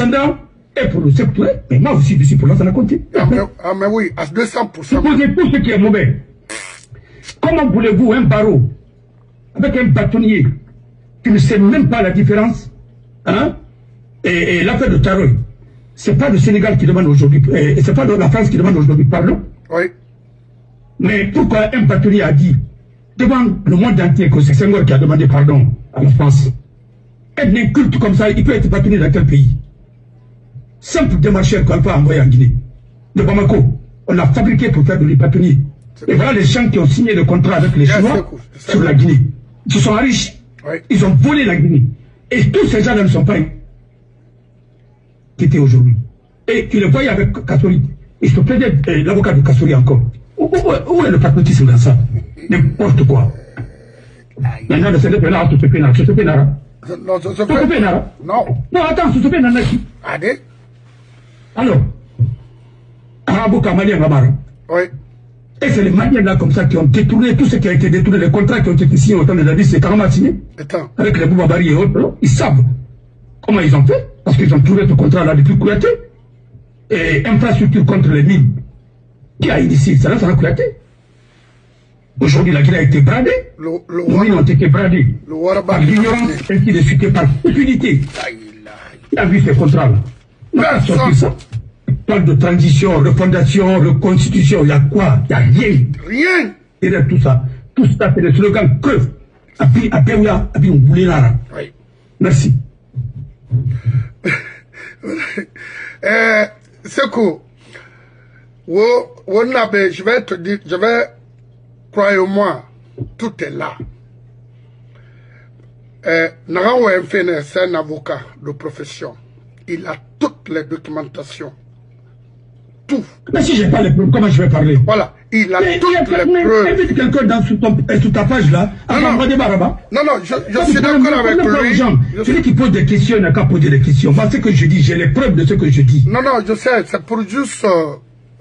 et pour le secteur, mais moi aussi, je suis pour l'ensemble compté. Ah, ah, mais oui, à 200%. Supposez tout ce qui est mauvais. Comment voulez-vous un barreau avec un bâtonnier qui ne sait même pas la différence hein, Et, l'affaire de Taroy, c'est pas le Sénégal qui demande aujourd'hui, et c'est pas la France qui demande aujourd'hui pardon. Oui. Mais pourquoi un bâtonnier a dit devant le monde entier que c'est Senghor qui a demandé pardon à la France Un inculte comme ça, il peut être bâtonnier dans quel pays? Simple démarcheur qu'on peut envoyer en Guinée. De Bamako, on a fabriqué pour faire de l'hypertonie. Et voilà les gens qui ont signé le contrat avec les Chinois sur la Guinée. Ils sont riches. Ils ont volé la Guinée. Et tous ces gens-là ne sont pas qui étaient aujourd'hui. Et tu les voyais avec Kassori. Ils se plaidaient euh, l'avocat de Kassori encore. Où, est le patriotisme dans ça? N'importe quoi. Maintenant, le là, tout ce pénal, tout ce pénal. Non, fait. Nara. Non. Non, attends, Sosope Nanaki. Allez. Alors, Arabo Kamalien Gamara. Oui. Et c'est les Maliens là comme ça qui ont détourné tout ce qui a été détourné, les contrats qui ont été signés au temps de la vie, c'est carrément signé. Avec les Boubabari et autres, ils savent comment ils ont fait, parce qu'ils ont trouvé ce contrat là depuis Kouyaté. Et infrastructure contre les mines. Qui a initié ça là, ça a Kouyaté. Aujourd'hui, la Guinée a été bradée. Le, le, Les mines ont été bradées. Par l'ignorance, ainsi de suite, par là. Qui a vu ces contrats-là? On a sorti ça. Parle de transition, refondation, reconstitution, il y a quoi? Il n'y a rien Rien. derrière tout ça. Tout ça, c'est des slogans creux. Abi, Abéouya, Abi, on voulait là. Merci. Euh, Sekou, je vais te dire, je vais, croyez-moi, tout est là. Euh, c'est un avocat de profession. Il a toutes les documentations. Tout. Mais si j'ai pas les preuves, comment je vais parler? Voilà. Il a Mais toutes les preuves. invite quelqu'un dans sous, ton, sous ta page là, à non. Bamba de Baraba. Non, non, je, je suis d'accord avec lui. Je Celui qui pose des questions n'a qu'à poser des questions. Moi, ce que je dis, j'ai les preuves de ce que je dis. Non, non, je sais, c'est pour juste... euh,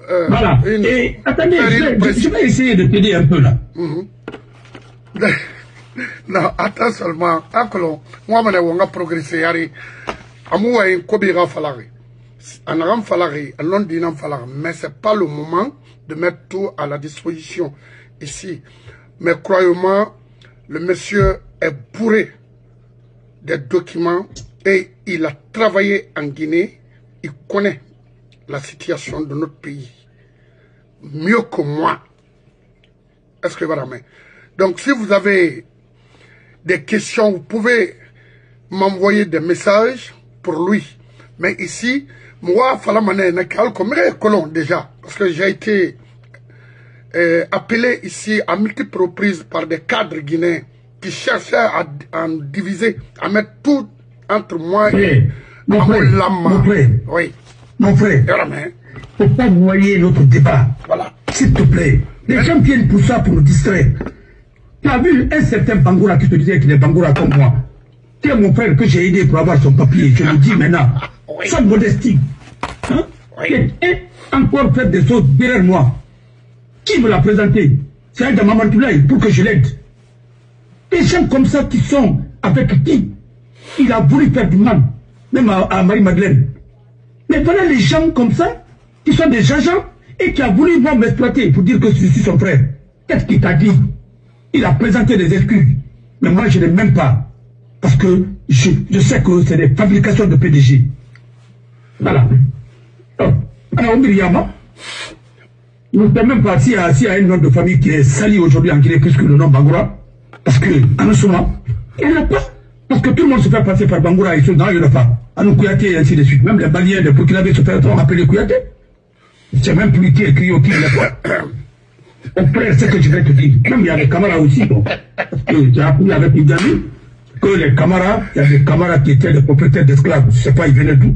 euh, Voilà. une- Et attendez, je vais, je- je vais essayer de t'aider un peu là. non attends seulement akolo mana wo nga progresser yari amu wa en kobi ga falari anagam falari anon dinam falari mais c'est pas le moment de mettre tout à la disposition. Ici mais croyez-moi le monsieur est bourré des documents et il a travaillé en Guinée. Il connaît la situation de notre pays mieux que moi. Est-ce que voilà mais donc si vous avez des questions, vous pouvez m'envoyer des messages pour lui. Mais ici, moi, Falamane Nakal, comme colon déjà, parce que j'ai été euh, appelé ici à multiples reprises par des cadres guinéens qui cherchaient à, à nous diviser, à mettre tout entre moi et mon frère, Lama. mon frère. Oui, Mon frère, faut pas noyer notre débat. voilà. S'il te plaît. Les gens viennent pour ça, pour nous distraire. Tu as vu un certain Bangoura qui te disait qu'il est Bangoura comme moi. Tu es mon frère que j'ai aidé pour avoir son papier. Je le dis maintenant. Oui. Sans modestie. Hein? Et encore faire des choses derrière moi. Qui me l'a présenté? C'est un de Mamadou pour que je l'aide. Des gens comme ça qui sont avec qui il a voulu faire du mal, même à, Marie-Madeleine. Mais voilà les gens comme ça, qui sont des agents et qui a voulu moi m'exploiter pour dire que je suis son frère. Qu'est-ce qu'il t'a dit? Il a présenté des excuses. Mais moi, je n'ai même pas. Parce que je, je sais que c'est des fabrications de PDG. Voilà. Alors, je ne sais même s'il y a un nom de famille qui est sali aujourd'hui en Guinée plus que le nom Bangoura. Parce que, en ce moment, il n'y en a pas. Parce que tout le monde se fait passer par Bangoura et ce non, il n'y en a pas. À nous et ainsi de suite. Même les Maliens, les Burkinabés se font appeler Kouyaté. C'est même plus qui écrit au qui il est pas. Mon frère, c'est ce que je vais te dire. Même il y a des camarades aussi. Bon. Parce que j'ai appris avec Idami que les camarades, il y a des camarades qui étaient des propriétaires d'esclaves. Je ne sais pas, ils venaient d'où.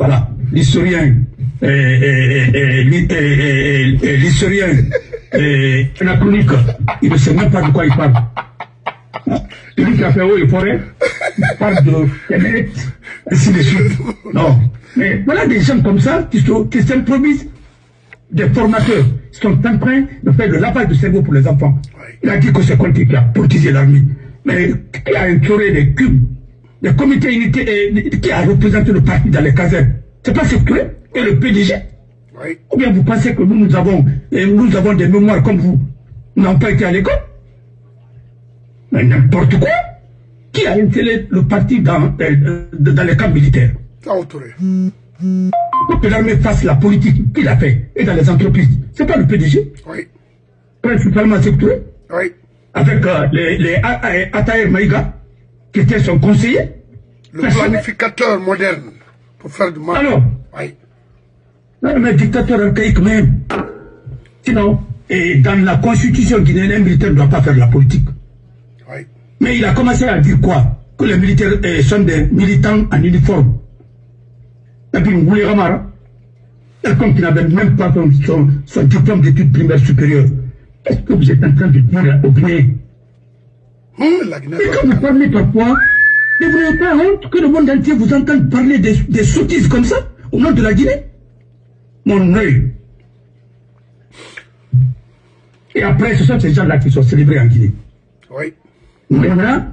Voilà. L'historien, l'historien euh, anachronique, il ne sait même pas de quoi il parle. Celui qui a fait haut et forêt, il parle de Kemet, ainsi de suite. Non. Mais voilà des gens comme ça qui qui s'improvisent des formateurs qui sont en train de faire le lavage de cerveau pour les enfants. Il a dit que c'est qui a politisé l'armée. Mais qui a instauré des cubes, des comités unités, et qui a représenté le parti dans les casernes. C'est pas secret et le PDG Oui, Ou bien vous pensez que nous, nous avons, et nous avons des mémoires comme vous Nous n'avons pas été à l'école? Mais n'importe quoi. Qui a installé le parti dans, euh, dans les camps militaires? Pour que l'armée fasse la politique qu'il a fait et dans les entreprises. C'est pas le PDG, Oui, principalement secteur, oui. avec euh, les, les Maïga, qui était son conseiller. Le Personne- planificateur moderne pour faire du mal. Alors, Oui, non, mais dictateur archaïque même. Sinon, et dans la constitution guinéenne, un militaire ne doit pas faire la politique. oui. Mais il a commencé à dire quoi? Que les militaires euh, sont des militants en uniforme. Et puis, Ngoulé Ramara, quelqu'un qui n'avait même pas son, diplôme d'études primaires supérieures. Qu'est-ce que vous êtes en train de dire au Guinée Et doit- quand vous parlez parfois, Mais vous n'avez pas honte que le monde entier vous entende parler des, des sottises comme ça, au nom de la Guinée Mon œil. Et après, ce sont ces gens-là qui sont célébrés en Guinée. Oui. Maintenant,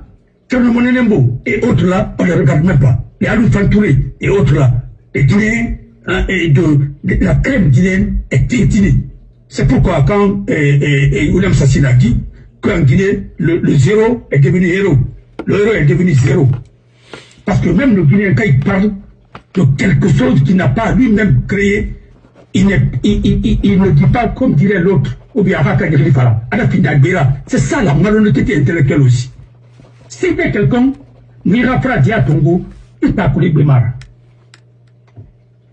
Tcherno Monenembo et autres là, on ne les regarde même pas. Les Alou Fantouré et autres là, les Guinéens, hein, et de, de- la crème guinéenne est piétinée. C'est pourquoi quand eh, eh, eh, William Sassina dit qu'en Guinée, le, zéro est devenu héros. Le héros est devenu zéro. Parce que même le Guinéen, quand il parle de quelque chose qu'il n'a pas lui-même créé, il, ne dit pas comme dirait l'autre, ou bien. C'est ça la malhonnêteté intellectuelle aussi. Si quelqu'un, Mirafra Diatongo, il t'a coulé Bemara.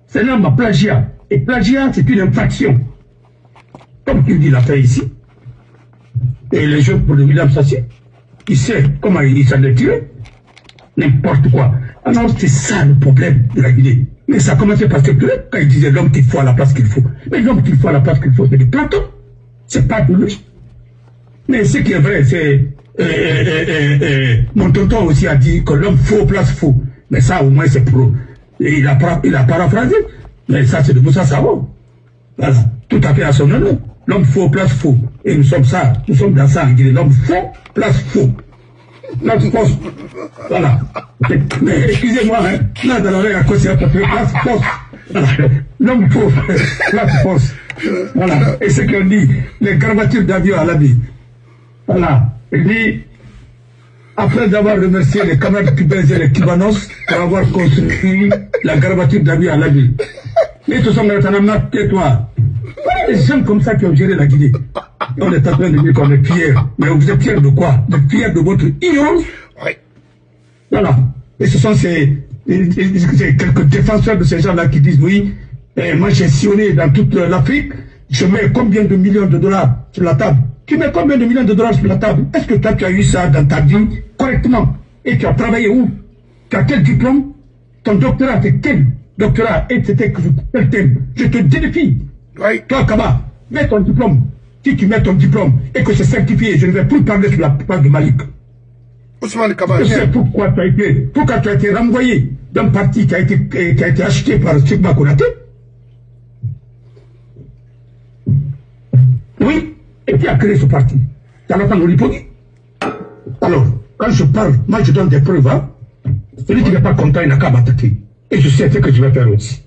C'est un homme à plagiat. Et plagiat, c'est une infraction. Comme tu dis l'a fait ici. Et les jeux pour le William Sassi, il sait comment il s'en est tiré. N'importe quoi. Alors c'est ça le problème de la Guinée. Mais ça a commencé par Sepulé, quand il disait l'homme qu'il faut à la place qu'il faut. Mais l'homme qu'il faut à la place qu'il faut, c'est de Platon. C'est pas de lui. Mais ce qui est vrai, c'est. euh, mon tonton aussi a dit que l'homme faux place faux. Mais ça, au moins, c'est pour. et Il a, il a paraphrasé. Mais ça, c'est de Moussa Sao. Voilà. Tout à fait à son honneur. L'homme faux place faux. Et nous sommes ça. Nous sommes dans ça. L'homme faux place faux. L'homme fausse. Voilà. Mais excusez-moi, hein. Là, dans l'oreille à cause, un peu place? Voilà. L'homme faux place fausse. Voilà. Et ce qu'on dit, les garbatures d'avion à l'habit. Voilà. Il dit, après avoir remercié les camarades cubains et les cubanos pour avoir construit la garbature d'avion à l'habit. Ce sont les Tanama, tais-toi. Voilà les gens comme ça qui ont géré la Guinée. Et on est en train de dire qu'on est fiers. Mais vous êtes fiers de quoi? Êtes fiers de votre ignorance Oui. voilà. Et ce sont ces, quelques défenseurs de ces gens-là qui disent oui, eh, moi j'ai sillonné dans toute l'Afrique, je mets combien de millions de dollars sur la table? Tu mets combien de millions de dollars sur la table? Est-ce que toi tu as eu ça dans ta vie correctement? Et tu as travaillé où? Tu as quel diplôme? Ton doctorat, c'est quel doctorat? Et c'était que- quel thème Je te défie. Oui. Toi, Kaba, mets ton diplôme. Si tu mets ton diplôme et que c'est certifié, je ne vais plus parler sur la page de Malik. Ousmane Kaba, Je sais pourquoi tu as été, pourquoi tu as été renvoyé d'un parti qui a été, qui a été acheté par Sigma Konaté. Oui, et qui a créé ce parti Jonathan. Alors, quand je parle, moi je donne des preuves. Hein? Celui qui n'est pas content, il n'a qu'à m'attaquer. Et je sais ce que je vais faire aussi.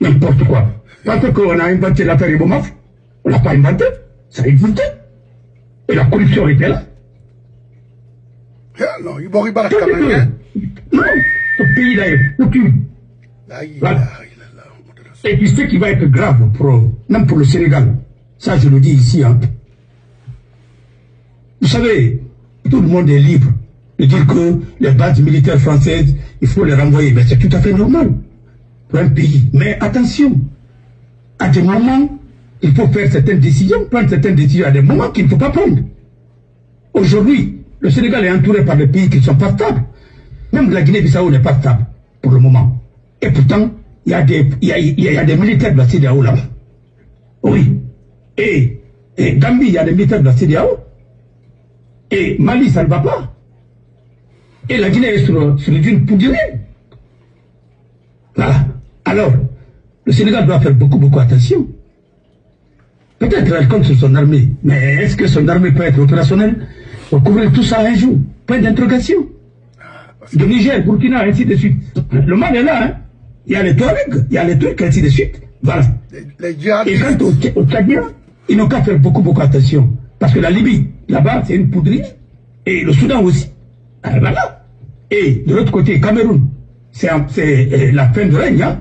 N'importe quoi. Parce qu'on a inventé l'affaire Ibomaf, on l'a pas inventé, ça a existé. Et la corruption était là. Ya, non, fait. hein. Non, ce pays-là est foutu. Et puis ce qui va être grave, pour, même pour le Sénégal, ça je le dis ici, hein. vous savez, tout le monde est libre de dire que les bases militaires françaises, il faut les renvoyer. Mais c'est tout à fait normal pour un pays. Mais attention, à des moments, il faut faire certaines décisions, prendre certaines décisions à des moments qu'il ne faut pas prendre. Aujourd'hui, le Sénégal est entouré par des pays qui ne sont pas stables. Même la Guinée-Bissau n'est pas stable pour le moment. Et pourtant, il y a des, y a, y a- y a des militaires de la CDAO là-bas. Oui. Et, et Gambie, il y a des militaires de la CDAO. Et Mali, ça ne va pas. Et la Guinée est sur, sur une poudrière. Voilà. Alors, le Sénégal doit faire beaucoup, beaucoup attention. Peut-être elle compte sur son armée, mais est-ce que son armée peut être opérationnelle pour couvrir tout ça un jour? Point d'interrogation. De Niger, Burkina, ainsi de suite. Le mal est là, hein. Il y a les Touaregs, il y a les trucs, ainsi de suite. Voilà. Les- Les Et quant aux Tcha- aux Tchadiens, ils n'ont qu'à faire beaucoup, beaucoup attention. Parce que la Libye, là-bas, c'est une poudrie. Et le Soudan aussi. Ah, voilà. Et de l'autre côté, Cameroun, c'est un- c'est, euh, la fin de règne. Hein.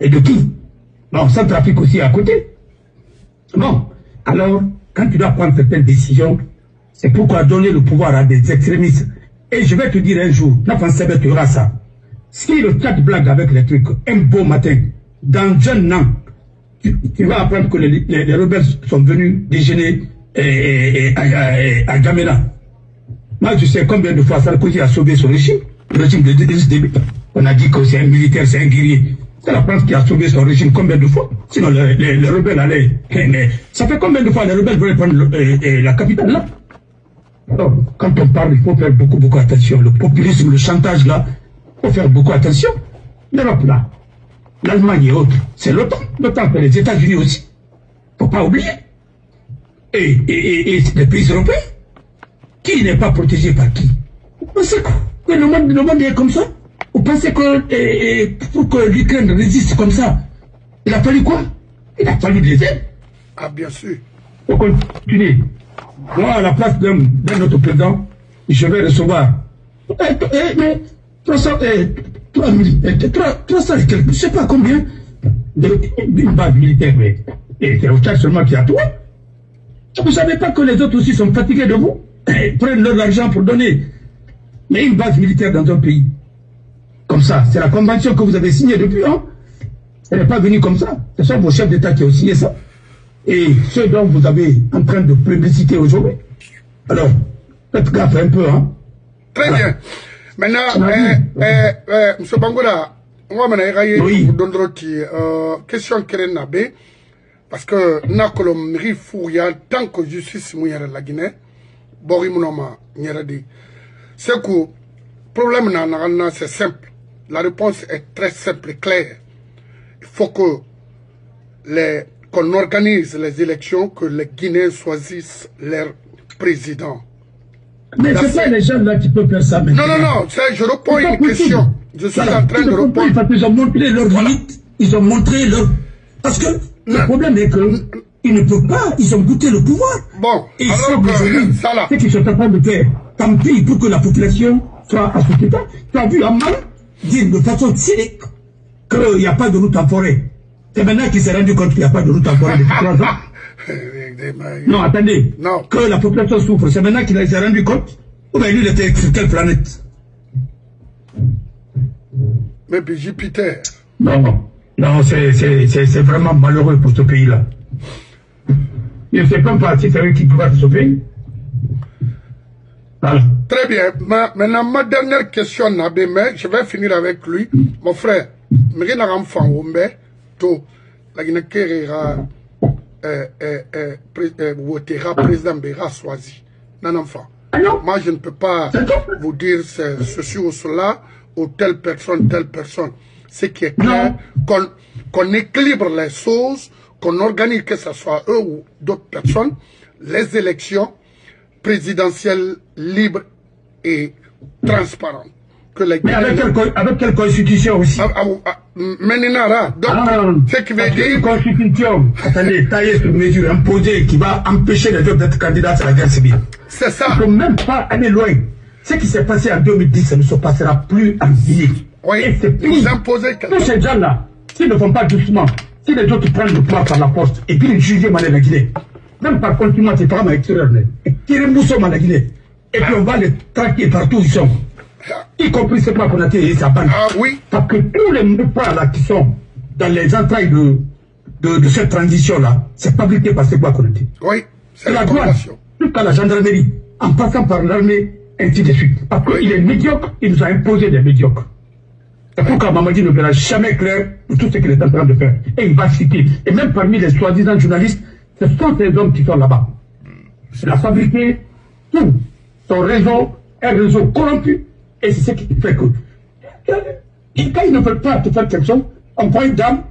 Et de qui Bon, Centrafrique aussi à côté. Bon, alors, quand tu dois prendre certaines décisions, c'est pourquoi donner le pouvoir à des extrémistes. Et je vais te dire un jour, Nafan Sebet, tu auras ça. Si le chat blague avec les trucs, un beau matin, dans un an, tu, vas apprendre que les, les- les rebelles sont venus déjeuner eh, eh, eh, à, à, Gamela. Moi, je sais combien de fois Sarkozy a sauvé son régime, le régime de Idriss Déby. On a dit que c'est un militaire, c'est un guerrier. C'est la France qui a sauvé son régime combien de fois Sinon, les, les- les rebelles allaient. Mais ça fait combien de fois les rebelles voulaient prendre eh, eh, la capitale là Alors, quand on parle, il faut faire beaucoup, beaucoup attention. Le populisme, le chantage, là, il faut faire beaucoup attention. L'Europe, là, l'Allemagne et autres, c'est l'OTAN. L'OTAN fait les États-Unis aussi. Faut pas oublier. Et, et, et, les pays européens. Qui n'est pas protégé par qui Vous pensez que le monde, le monde est comme ça Vous pensez que pour que l'Ukraine résiste comme ça, il a fallu quoi? Il a fallu des aides. Ah, bien sûr. Pour continuer. Moi, à la place d'un autre président, je vais recevoir. Eh, eh, mais 300, eh, 3 300 je ne sais pas combien, d'une base militaire, mais c'est au seulement qui a tout. Vous ne savez pas que les autres aussi sont fatigués de vous? Ils prennent leur argent pour donner. Mais une base militaire dans un pays, comme ça, c'est la convention que vous avez signée depuis, hein Elle n'est pas venue comme ça. Ce sont vos chefs d'État qui ont signé ça. Et ceux dont vous avez en train de publiciter aujourd'hui. Alors, faites gaffe un peu, hein Très bien. Maintenant, eh, eh, eh, M. Bangola, on va maintenant Oui. euh, question be parce que nakolo miri fouya tant que justice mu yara la Guinée bori munoma nyara di c'est que problème na na c'est simple la réponse est très simple et claire il faut que les qu'on organise les élections que les Guinéens choisissent leur président mais c'est pas les gens là qui peuvent faire ça maintenant. Non, non, non, je réponds à une question. Je suis en train de répondre. Parce qu'ils ont montré leur limite, ils ont montré leur... Parce que le problème est qu'ils ne peuvent pas, ils ont goûté le pouvoir. Bon, Et alors que, ça là. ce qu'ils sont en train de faire, tant pis pour que la population soit associée. Tu as vu un mal dire de façon cynique qu'il n'y a pas de route en forêt. C'est maintenant qu'il s'est rendu compte qu'il n'y a pas de route en forêt depuis trois ans. Non, attendez. Non. Que la population souffre, c'est maintenant qu'il s'est rendu compte Ou bien lui, il était sur quelle planète? Mais puis Jupiter. Non, non, c'est vraiment malheureux pour ce pays-là. Je ne sais même pas si c'est eux qui gouvernent ce pays. Voilà. Très bien. Ma, maintenant, ma dernière question, Nabé, mais je vais finir avec lui. Mon frère, Mérina Ramfan Wombe, to, la pré- euh, votera président Béra. Non, enfant. Ah Moi, je ne peux pas vous dire ce- ceci ou cela, ou telle personne, telle personne. Ce qui est clair, qu'on qu'on équilibre les choses, qu'on organise, que ce soit eux ou d'autres personnes, les élections présidentielles libres et. Que les Mais avec quelle, avec quelle constitution aussi? Ah, ah, ah, Meninara, donc, Ah, ce qui veut dire, constitution, attendez, taillée sur mesure, imposée, qui va empêcher les autres d'être candidats à la guerre civile. c'est ça. Il ne faut même pas aller loin. Ce qui s'est passé en 2010, ça ne se passera plus en Guinée. Oui, Et c'est vous imposez Tous ces gens-là, s'ils ne font pas doucement, si les autres prennent le pouvoir par la force, et puis ils jugent mal la Guinée, même par continuer c'est pas extérieur, et tirer Mousso à la Guinée, et puis on va les traquer partout où ils sont, y compris ce qu'on a et sa bande. Ah oui, Parce que tous les mouvements là qui sont dans les entrailles de, de, de cette transition-là, c'est fabriqué par ce qu'on a oui, c'est la douane, jusqu'à la gendarmerie, en passant par l'armée, ainsi de suite. Parce qu'il est médiocre, il nous a imposé des médiocres. C'est pourquoi Mamadi ne verra jamais clair de tout ce qu'il est en train de faire. Et il va citer. Et même parmi les soi-disant journalistes, ce sont ces hommes qui sont là-bas. Il a fabriqué tout. Son réseau, un réseau corrompu. Et c'est ce qui fait que. Et quand ils ne veulent pas te faire quelque chose, on prend une dame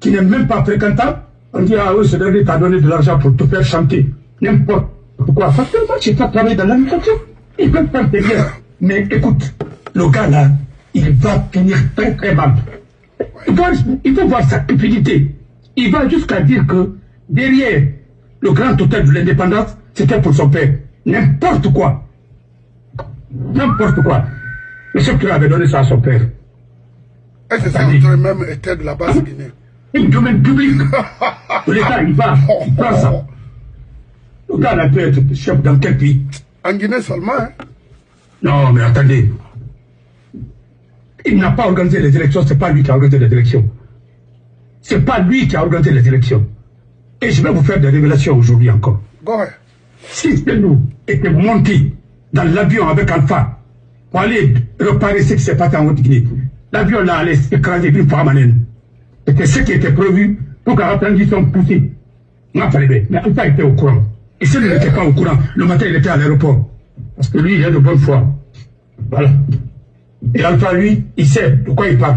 qui n'est même pas fréquentable, on dit ah oui, ce dernier t'a donné de l'argent pour te faire chanter. N'importe pourquoi. Parce que moi, je pas travaillé dans l'administration. Ils peuvent faire des bien. Mais écoute, le gars là, il va finir très très mal. Il faut, il faut voir sa cupidité. Il va jusqu'à dire que derrière le grand hôtel de l'indépendance, c'était pour son père. N'importe quoi. N'importe quoi. Le chef qui avait donné ça à son père. Et c'est ça, vous même été de la base Guinée. Un domaine public. L'État, il va, il prend ça. Le gars là peut être chef dans quel pays? En Guinée seulement, hein. Non, mais attendez. Il n'a pas organisé les élections, c'est pas lui qui a organisé les élections. C'est pas lui qui a organisé les élections. Et je vais vous faire des révélations aujourd'hui encore. Si nous était monté dans l'avion avec Alpha pour aller réparer ce qui s'est passé en Haute-Guinée, l'avion là allait écraser une femme en. C'était ce qui était prévu pour que la transition poussée. Mais Alpha était au courant. Et s'il n'était pas au courant, le matin il était à l'aéroport. Parce que lui, il est de bonne foi. Voilà. Et Alpha, lui, il sait de quoi il parle.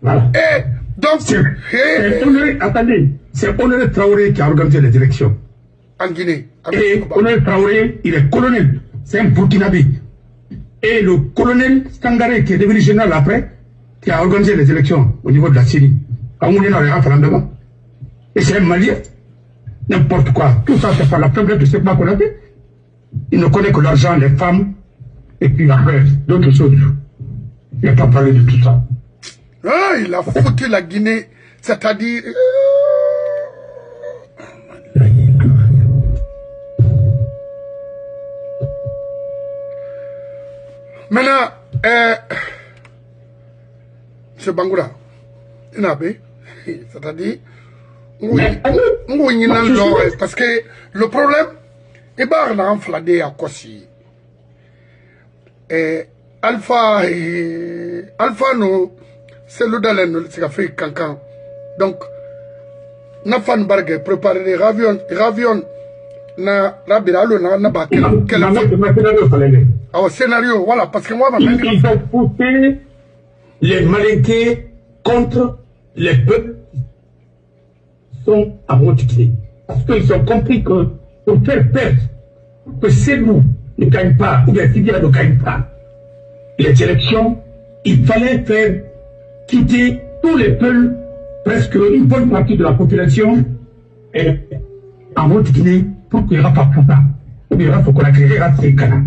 Voilà. Et donc, c'est Honoré, attendez, c'est Honoré Traoré qui a organisé les élections. En Guinée. Et Honoré Traoré, il est colonel, c'est un Burkinabé. Et le colonel Sangaré, qui est devenu général après, qui a organisé les élections au niveau de la Syrie. Et c'est un Malien. N'importe quoi. Tout ça, c'est pas la faiblesse de ce qu'on a fait. Il ne connaît que l'argent, les femmes, et puis après, d'autres choses. Il n'a pas parlé de tout ça. Ah, il a foutu la Guinée, c'est-à-dire... Maintenant, euh, M. Bangoura, c'est-à-dire, parce que le problème, il y a un fladé à Kossi. Alpha, Alpha, nous, c'est le dalen, c'est fait cancan. Donc, na fan bargue préparer les ravions, ravions, na na na quel ah scénario voilà parce que moi ma ils ont poussé les malinqués contre les peuples sont à Montiquet. Parce qu'ils ont compris que pour faire perdre, que c'est nous ne gagne pas, ou bien Sibia ne gagne pas les élections, il fallait faire quitter tous les peuples, presque une bonne partie de la population, et en Haute-Guinée pour qu'il n'y aura pas Pouta, ou bien il faut qu'on a ces canaux.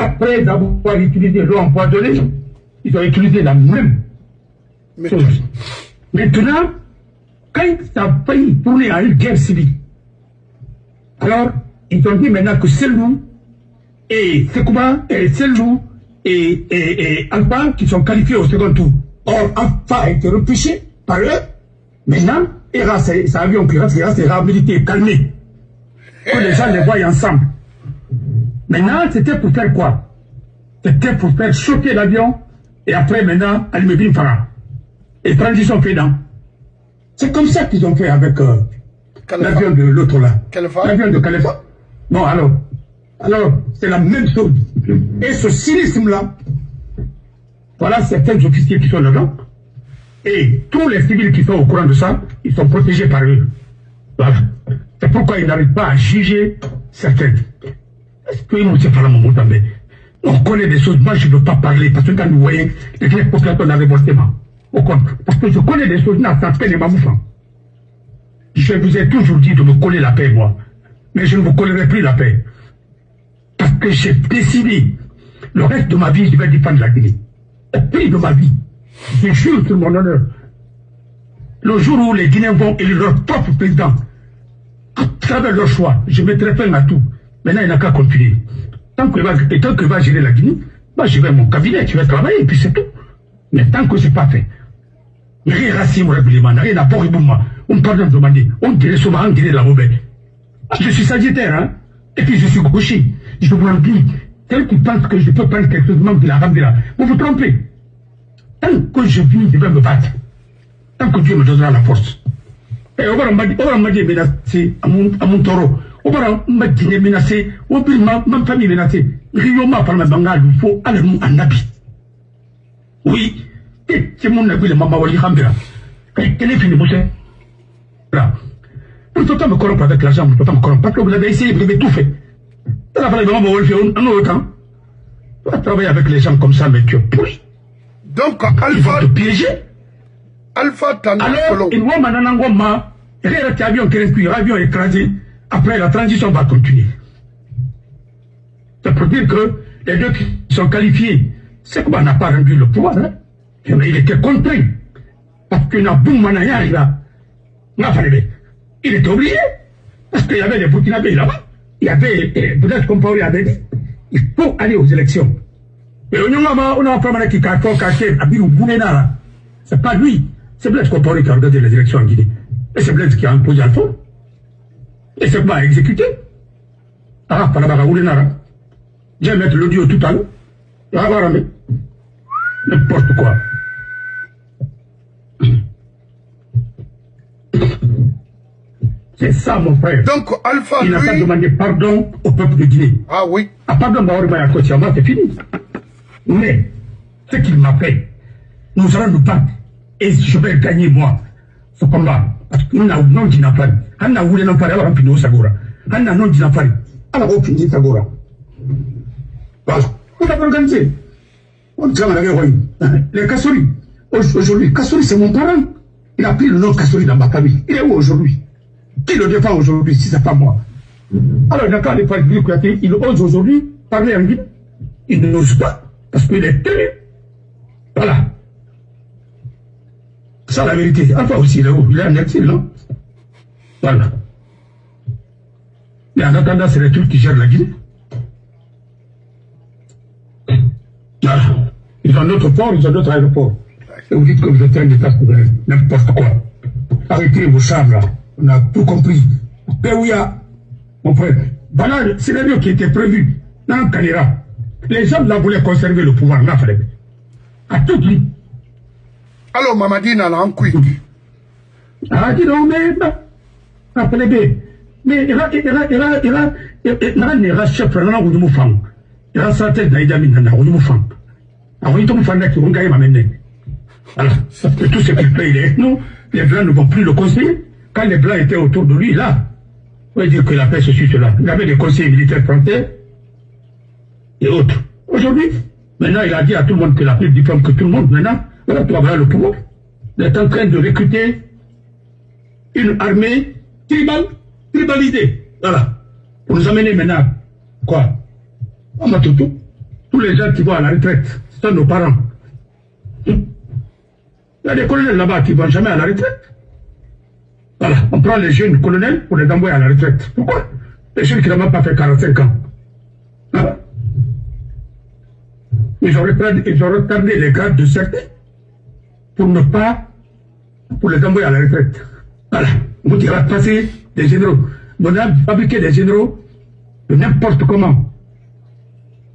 Après avoir utilisé l'eau empoisonnée, ils ont utilisé la même chose. Maintenant, quand ça a failli tourner à une guerre civile, alors ils ont dit maintenant que c'est nous et Sekouba et Selou et, et, et Alpha qui sont qualifiés au second tour. Or, Alpha a été repêché par eux. Maintenant, ERA, ça avion qui reste, c'est réhabilité, calmé. Que les gens les voient ensemble. Maintenant, c'était pour faire quoi C'était pour faire choquer l'avion et après, maintenant, Alimebin Farah. Et transition fait dans. C'est comme ça qu'ils ont fait avec euh, l'avion de l'autre là. L'avion de Khalifa. Non, alors. Alors, c'est la même chose. Et ce cynisme-là, voilà certains officiers qui sont là-dedans. Et tous les civils qui sont au courant de ça, ils sont protégés par eux. Voilà. C'est pourquoi ils n'arrivent pas à juger certains. Sommes pas la mais On connaît des choses. Moi, je ne veux pas parler parce que quand nous voyons les populations dans révoltement. Au contre. Parce que je connais des choses. Je vous ai toujours dit de me coller la paix, moi. Mais je ne vous collerai plus la paix. Parce que j'ai décidé, le reste de ma vie, je vais défendre la Guinée. Au prix de ma vie. Je jure sur mon honneur. Le jour où les Guinéens vont élire leur propre président, à travers leur choix, je mettrai fin à tout. Maintenant, il n'a qu'à continuer. Tant que va, tant que va gérer la Guinée, moi, je vais à mon cabinet, tu vas travailler, et puis c'est tout. Mais tant que ce n'est pas fait, rien à dire, règlement, rien voir On parle de demander, on dirait souvent, on dirait la mauvaise. Je suis sagittaire, hein, et puis je suis gaucher. Je vous dis, tel qui pense que je peux prendre quelque chose de la là, vous vous trompez. Tant que je vis, je vais me battre. Tant que Dieu me donnera la force. Et on va me dire menacé à mon taureau. Va me dire menacé, on va ma famille menacée. Rio m'a parlé bangal, il faut aller en habit. Oui, c'est mon avis, le maman Wali Hambira. Quel est fini, mon cher Là. Pouvez pas me corrompre avec l'argent, pouvez pas me corrompre. Parce que vous avez essayé, vous avez tout fait. La maman Wali en autant. Tu vas travailler avec les gens comme ça, mais tu es pourri. Donc, Alpha. Ils vont te piéger. Alpha Tana Alors, il voit maintenant ma. Rera avion qui avion écrasé. Après, la transition va continuer. Ça peut dire que les deux qui sont qualifiés, c'est qu'on n'a pas rendu le pouvoir. Hein? Mais il était contraint. Parce qu'il n'a pas manaya là. Il était obligé. Parce qu'il y avait des Burkinabés là-bas. Il y avait, eh, peut-être Paul avait dit, il faut aller aux élections. Et on a fait qui carton caché, Abirou Bounenara. C'est pas lui. C'est Blaise Compaoré qui a organisé les élections en Guinée. Et c'est Blaise qui a imposé Alpha. Et c'est pas exécuté. Ah, par la Bounenara. Je vais mettre l'audio tout à l'heure. N'importe quoi. C'est ça, mon frère. Donc, Alpha, Il n'a pas lui... demandé pardon au peuple de Guinée. Ah oui. Ah, pardon, c'est fini. Mais, ce qu'il m'a fait, nous allons nous battre. Et je vais gagner, moi, ce combat. Parce que nous n'avons non d'inapari. On a voulu n'empari, alors on finit au Sagora. On a non d'inapari. Alors on finit Sagora. Voilà. On a. On Les. Aujourd'hui, Kassori, c'est mon parent. Il a pris le nom Kassori dans ma famille. Il est où aujourd'hui? Qui le défend aujourd'hui si ce n'est pas moi? Alors, il n'a qu'à aller Il ose aujourd'hui parler en Guinée. Il n'ose pas parce qu'il est tenu. Voilà. C'est ça la vérité. Enfin aussi, il est où? Il est en exil, non? Voilà. Mais en attendant, c'est les Turcs qui gèrent la Guinée. Voilà. Ils ont d'autres ports, ils ont d'autres aéroports. Et vous dites que vous êtes un État souverain, n'importe quoi. Arrêtez vos chambres là. On a tout compris. Péouya, mon frère, voilà le scénario qui était prévu dans Kanira. Les gens là voulaient conserver le pouvoir, là, frère. À tout prix. Alors, Mamadi n'a en quick. Ah, dis donc, mais, appelez bien. Mais il a, il a, il a, il a, il a, il a, chef, il a, Minana, il a, fang. Alors, il a, fang, il a, il a, voilà. Que tout ce il est nous. Les Blancs ne vont plus le conseiller. Quand les Blancs étaient autour de lui, là, on va dire que la paix, ceci, cela. Il avait des conseillers militaires français et autres. Aujourd'hui, maintenant, il a dit à tout le monde qu'il a plus de diplôme que tout le monde. Maintenant, voilà, tu vas le pouvoir. Il est en train de recruter une armée tribale, tribalisée. Voilà. Pour nous amener maintenant, quoi? On a tout. Tous les gens qui vont à la retraite, ce sont nos parents. Il y a des colonels là-bas qui ne vont jamais à la retraite. Voilà, on prend les jeunes colonels pour les envoyer à la retraite. Pourquoi? Les jeunes qui n'ont pas fait 45 ans. Voilà. Ils ont, retardé, ils ont retardé les grades de certains pour ne pas, pour les envoyer à la retraite. Voilà. On dira passer des généraux. On a fabriqué des généraux de n'importe comment.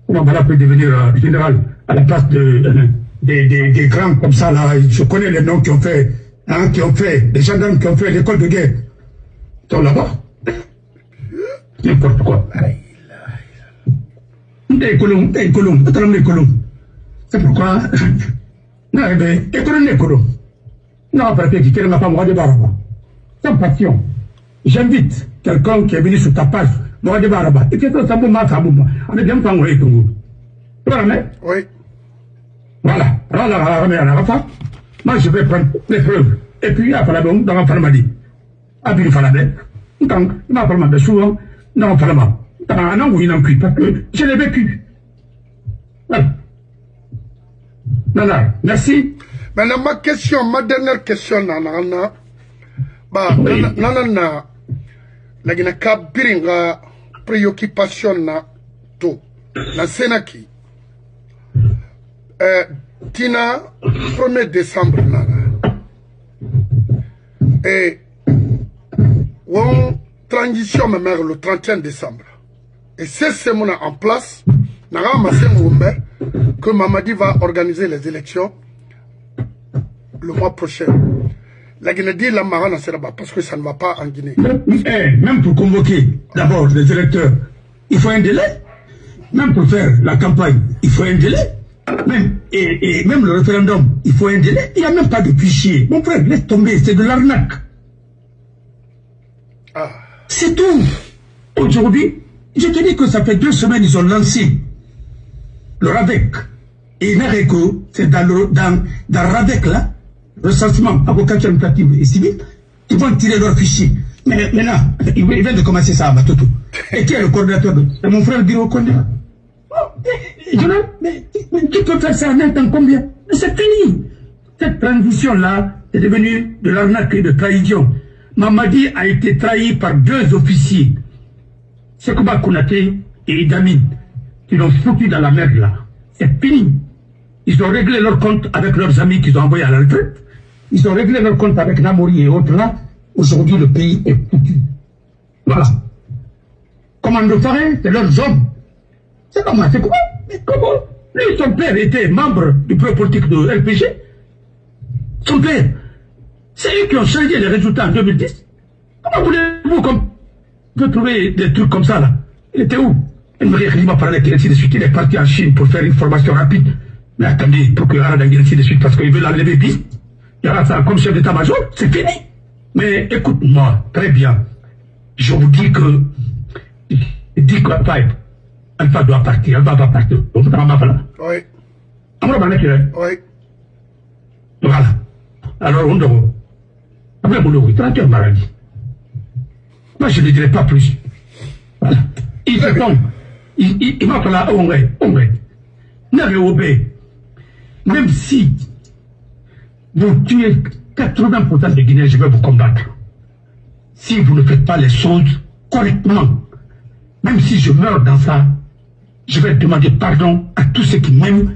Voilà peut devenir euh, général à la place de, euh, des, des, des, grands comme ça là? Je connais les noms qui ont fait, hein, qui ont fait, les gendarmes qui ont fait l'école de guerre. Ils sont là-bas. N'importe quoi. C'est pourquoi. Non, eh bien, Non, parce que tu n'as pas moi de baraba. Sans passion. J'invite quelqu'un qui est venu sur ta page, moi de baraba. Et que ça, ça m'a ça m'a. On est bien pas en tout. Oui. Voilà. Alors là, là, moi je vais prendre les preuves. Et puis, à la donc, dans la pharmacie. À la bête. Donc, il m'a parlé souvent, dans la pharmacie. Dans un an où il n'en cuit, que je l'ai vécu. Voilà. Nana, merci. Maintenant, ma question, ma dernière question, Nana, Nana, bah, Nana, na, la gina ka biringa préoccupation na to, na senaki. Euh, tina 1er décembre nana et on transition me mère le 31 décembre. Et c'est ce mon en place naga que Mamadi va organiser les élections le mois prochain la Guinée dit la Marana sera parce que ça ne va pas en Guinée eh, même pour convoquer d'abord les électeurs il faut un délai même pour faire la campagne il faut un délai même, et, et, même le référendum, il faut un délai. Il n'y a même pas de fichier. Mon frère, laisse tomber, c'est de l'arnaque. Ah. C'est tout. Aujourd'hui, je te dis que ça fait deux semaines ils ont lancé le RAVEC. Et Nareko, c'est dans le dans, dans RAVEC là, recensement avocature administrative et civile, ils vont tirer leur fichier. Mais maintenant, ils viennent de commencer ça à Matoto. Et qui est le coordinateur C'est mon frère Biro Kondé. Mais, mais, tu peux faire ça en un temps combien? C'est fini. Cette transition-là est devenue de l'arnaque et de trahison. Mamadi a été trahi par deux officiers. Sekouba Konaté et Idamine, qui l'ont foutu dans la merde là. C'est fini. Ils ont réglé leur compte avec leurs amis qu'ils ont envoyés à la retraite. Ils ont réglé leur compte avec Namori et autres là. Aujourd'hui, le pays est foutu. Voilà. Comment le ferait C'est leurs hommes. C'est comment C'est comment Mais comment? Lui, son père était membre du bureau politique de RPG. Son père. C'est eux qui ont changé les résultats en 2010. Comment voulez-vous trouver des trucs comme ça là? Il était où? Il m'a parlé ainsi de suite. Il est parti en Chine pour faire une formation rapide. Mais attendez, pour que Arad ainsi de suite, parce qu'il veut l'enlever vite. Comme chef d'état-major, c'est fini. Mais écoute-moi, très bien. Je vous dis que. Dis que Alpha doit partir, Alpha va partir. Oui. Oui. Voilà. Alors, on doit. Après, mon logo, 31 maladie. Moi, je ne dirai pas plus. Voilà. Il tombe. Il va falloir. N'avez obéi. Même si vous tuez 80% des Guinéens, je vais vous combattre. Si vous ne faites pas les choses correctement, même si je meurs dans ça, je vais demander pardon à tous ceux qui m'aiment,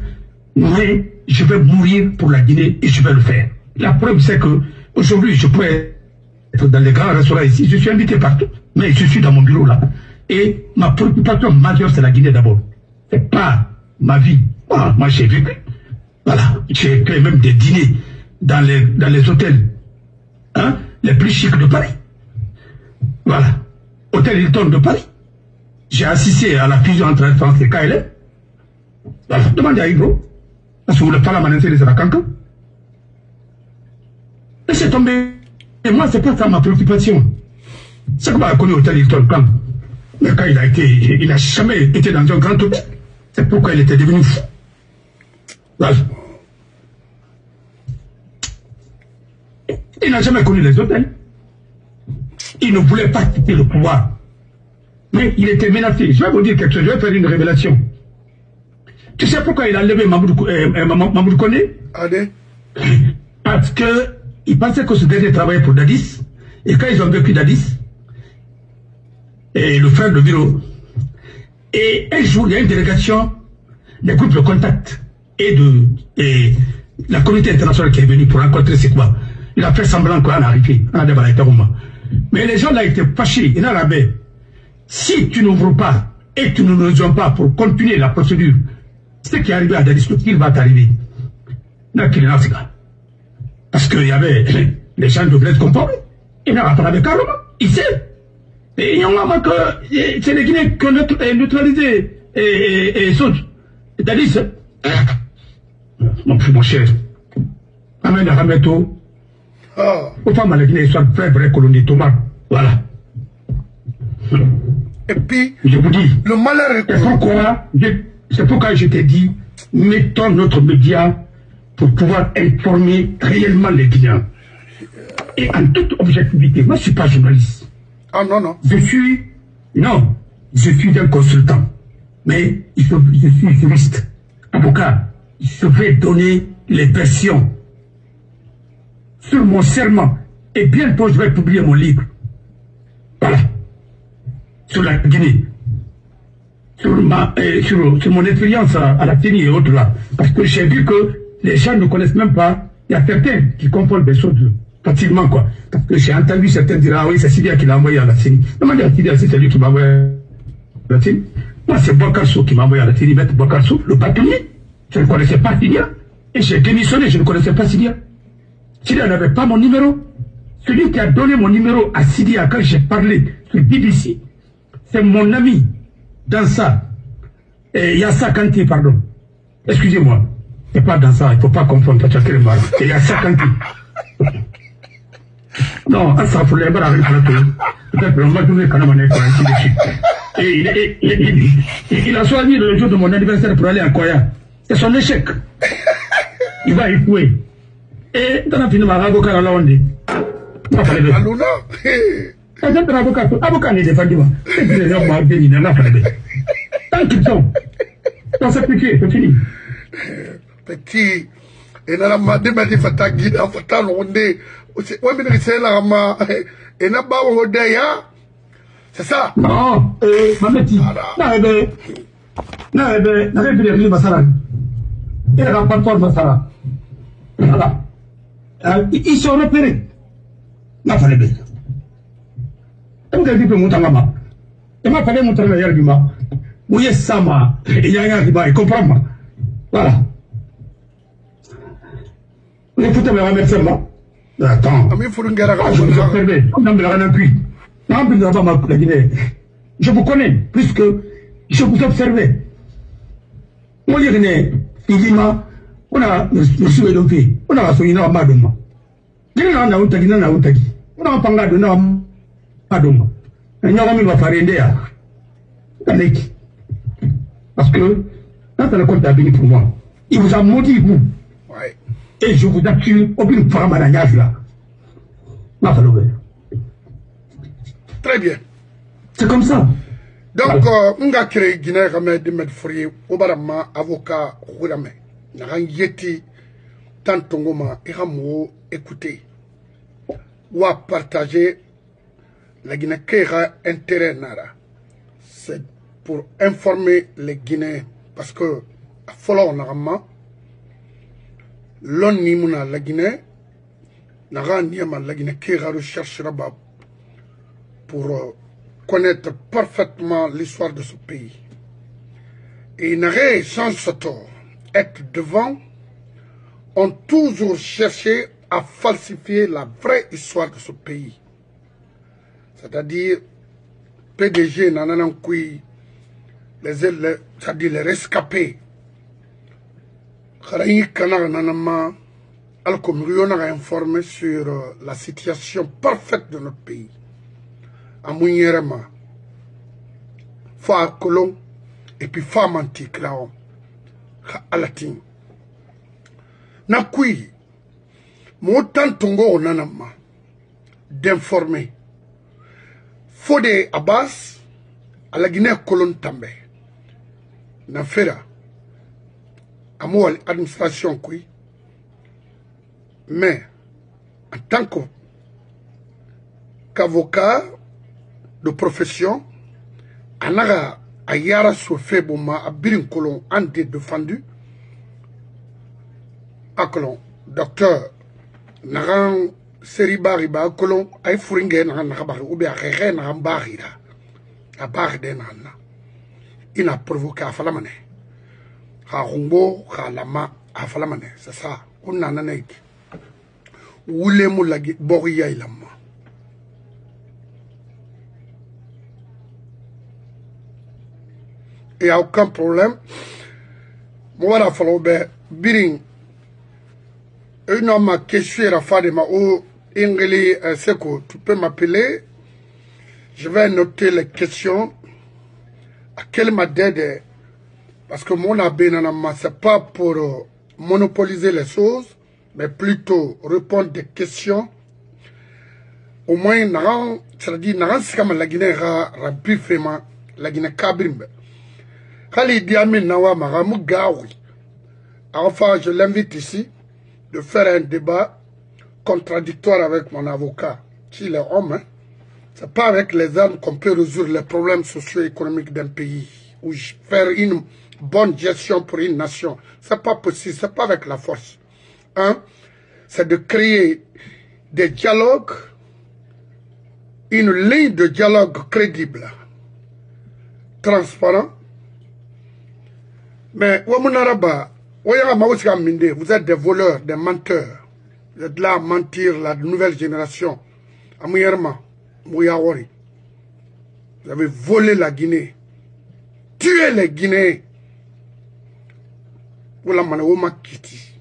mais je vais mourir pour la Guinée et je vais le faire. La preuve, c'est que aujourd'hui, je pourrais être dans les grands restaurants ici, je suis invité partout, mais je suis dans mon bureau là. Et ma préoccupation majeure, c'est la Guinée d'abord. C'est pas ma vie. Moi, j'ai vécu. Voilà. J'ai fait même des dîners dans les, dans les hôtels hein, les plus chics de Paris. Voilà. Hôtel Hilton de Paris. J'ai assisté à la fusion entre Air France et KLM. Demandez à Ibro. Parce que vous ne parlez pas la cancan. Laissez tomber. Et moi, c'est pas ça ma préoccupation. C'est comment a connu Hôtel Hilton quand Mais quand il a été, il n'a jamais été dans un grand hôtel. C'est pourquoi il était devenu fou. Voilà. Il n'a jamais connu les hôtels. Il ne voulait pas quitter le pouvoir. Mais il était menacé. Je vais vous dire quelque chose, je vais faire une révélation. Tu sais pourquoi il a levé Mamoudou, euh, euh Kone Allez. Parce qu'il pensait que ce dernier travaillait pour Dadis. Et quand ils ont vécu Dadis, et le frère de Viro, et un jour, il y a une délégation des groupes de contact et de et la communauté internationale qui est venue pour rencontrer c'est quoi il a fait semblant qu'on a arrivé. Mais les gens là étaient fâchés. Il a Si tu n'ouvres pas et tu ne nous rejoins pas pour continuer la procédure, ce qui est arrivé à Dadis, il va t'arriver. Parce qu'il y avait les gens devaient être conformes. Il n'a pas avec carrément. Il sait. Et il y a que c'est les Guinéens qui ont neutralisé et, et, et. Dadis, mon cher, Amen, Rameto, femmes à Guinée, ils sont très vrais colonie Thomas. Voilà. Et puis, je vous dis, le malheur est C'est pourquoi, c'est pourquoi je t'ai dit, mettons notre média pour pouvoir informer réellement les Guinéens. Et en toute objectivité, moi je ne suis pas journaliste. Ah non, non. Je suis, non, je suis un consultant. Mais je suis juriste, avocat. Je vais donner les versions sur mon serment. Et bientôt, je vais publier mon livre. Voilà. Sur la Guinée. Sur, ma, euh, sur, mon expérience à, la Guinée et autres là. Parce que j'ai vu que les gens ne connaissent même pas. Il y a certains qui confondent des choses facilement, quoi. Parce que j'ai entendu certains dire, ah oui, c'est Syria qui l'a envoyé à la CENI. Demandez à si c'est lui qui m'a envoyé à la CENI. Moi, c'est Bokarso qui m'a envoyé à la CENI, Maître Bokarso, le bâtonnier. Je ne connaissais pas Syria. Et j'ai démissionné, je ne connaissais pas Syria. Syria n'avait pas mon numéro. Celui qui a donné mon numéro à Syria quand j'ai parlé sur BBC, c'est mon ami dans ça. Et Yassa Kanti, pardon. Excusez-moi. C'est pas dans ça, il ne faut pas confondre. Et Yassa Kanti. Non, avec le Peut-être ainsi de suite. Et il, il, il, a choisi le jour de mon anniversaire pour aller à Koya. C'est son échec. Il va échouer. Eh, tana fini ma lawandi. Ma fale be. Aluna? Eh, tana avocat, avocat ni defandi ma. Eh, je ne ma be ni na be. Tant qu'ils sont. Dans piqué, c'est fini. Petit. Et na ma de ma fata gida fata onde. Ouais, mais c'est là ma. Et na ba wo de ya? C'est ça. Non. Na. Na ebe, na ebe de masara. Et la. Voilà. Ils sont repérés n'a fale bɛ e bɛ ka ma ma bi ma ba voilà ne futa mɛ remercier ma Attends. Ami Furungera Ah, je vous observais. Comme dans le appui. Non, mais là-bas, ma- la Guinée. Je vous connais, plus que je vous observais. Ilima, on a, monsieur Edopi, on a rassuré dans Madoma. Outagi, n'a outagi. On a pas ngado, n'a Madoma. Et nous avons mis ma farine là. Kaneki. Parce que, dans le compte d'abili pour moi, il vous a maudit, vous. Ouais. Et je vous assure, aucune la nyage là. Ma fallobe. Très bien. C'est comme ça. donc euh, nga kire guinée xame di med fori o bara ma avocat xurame naxan yetti tan tongoma i xa mogo écouter wa partager la guinée ke intérêt nara c'est pour informer les guinéens parce que a folo naxama lon ni muna la guinée naxa niyama la guinée ke xa recherchera ba pour euh, connaître parfaitement l'histoire de ce pays. Et Naré, sans ce tort, être devant, ont toujours cherché à falsifier la vraie histoire de ce pays. C'est-à-dire, PDG Nananan Koui, les, les, c'est-à-dire les rescapés, Al-Komriyo a informé sur euh, la situation parfaite de notre pays. a mun yɛrɛ ma fo a kolon et puis fa man ti kira o ka ala tin na kui mo tan tongo o nana ma d'informer. Fo de abbas guinée kolon tambe. Na fera amo administration kui. Mais en tant qu'avocat de profession anaga ayara sofebo ma abirin kolon ande defendu akolon docteur nagan seri bari ba kolon ay furinge nagan nakabari ou bien rere nagan bari da. A bari de nagan na. Ina provoqué a falamane. Ha rumbo ha lama a falamane c'est ça. On nana naiki wulemu lagi bori ya ilama il n'y a aucun problème. Moi, il faut que biring. Une homme ma à faire de ma ingeli seko. Tu peux m'appeler. Je vais noter les questions. À quelle m'a d'aide. Parce que mon n'a c'est pas pour euh, monopoliser les choses, mais plutôt répondre des questions. Au moins, c'est-à-dire, c'est comme la Guinée, la Guinée kabrimbe. Khalid Diamin Nawa Maramou Gaoui. Enfin, je l'invite ici de faire un débat contradictoire avec mon avocat, qui est homme. Hein. C'est pas avec les armes qu'on peut résoudre les problèmes socio-économiques d'un pays ou faire une bonne gestion pour une nation. C'est pas possible, c'est pas avec la force. C'est de créer des dialogues, une ligne de dialogue crédible, transparent, mais vous êtes des voleurs, des menteurs. Vous êtes là à mentir la nouvelle génération. Vous avez volé la Guinée. Tué les Guinéens. Vous la manawoma kiti.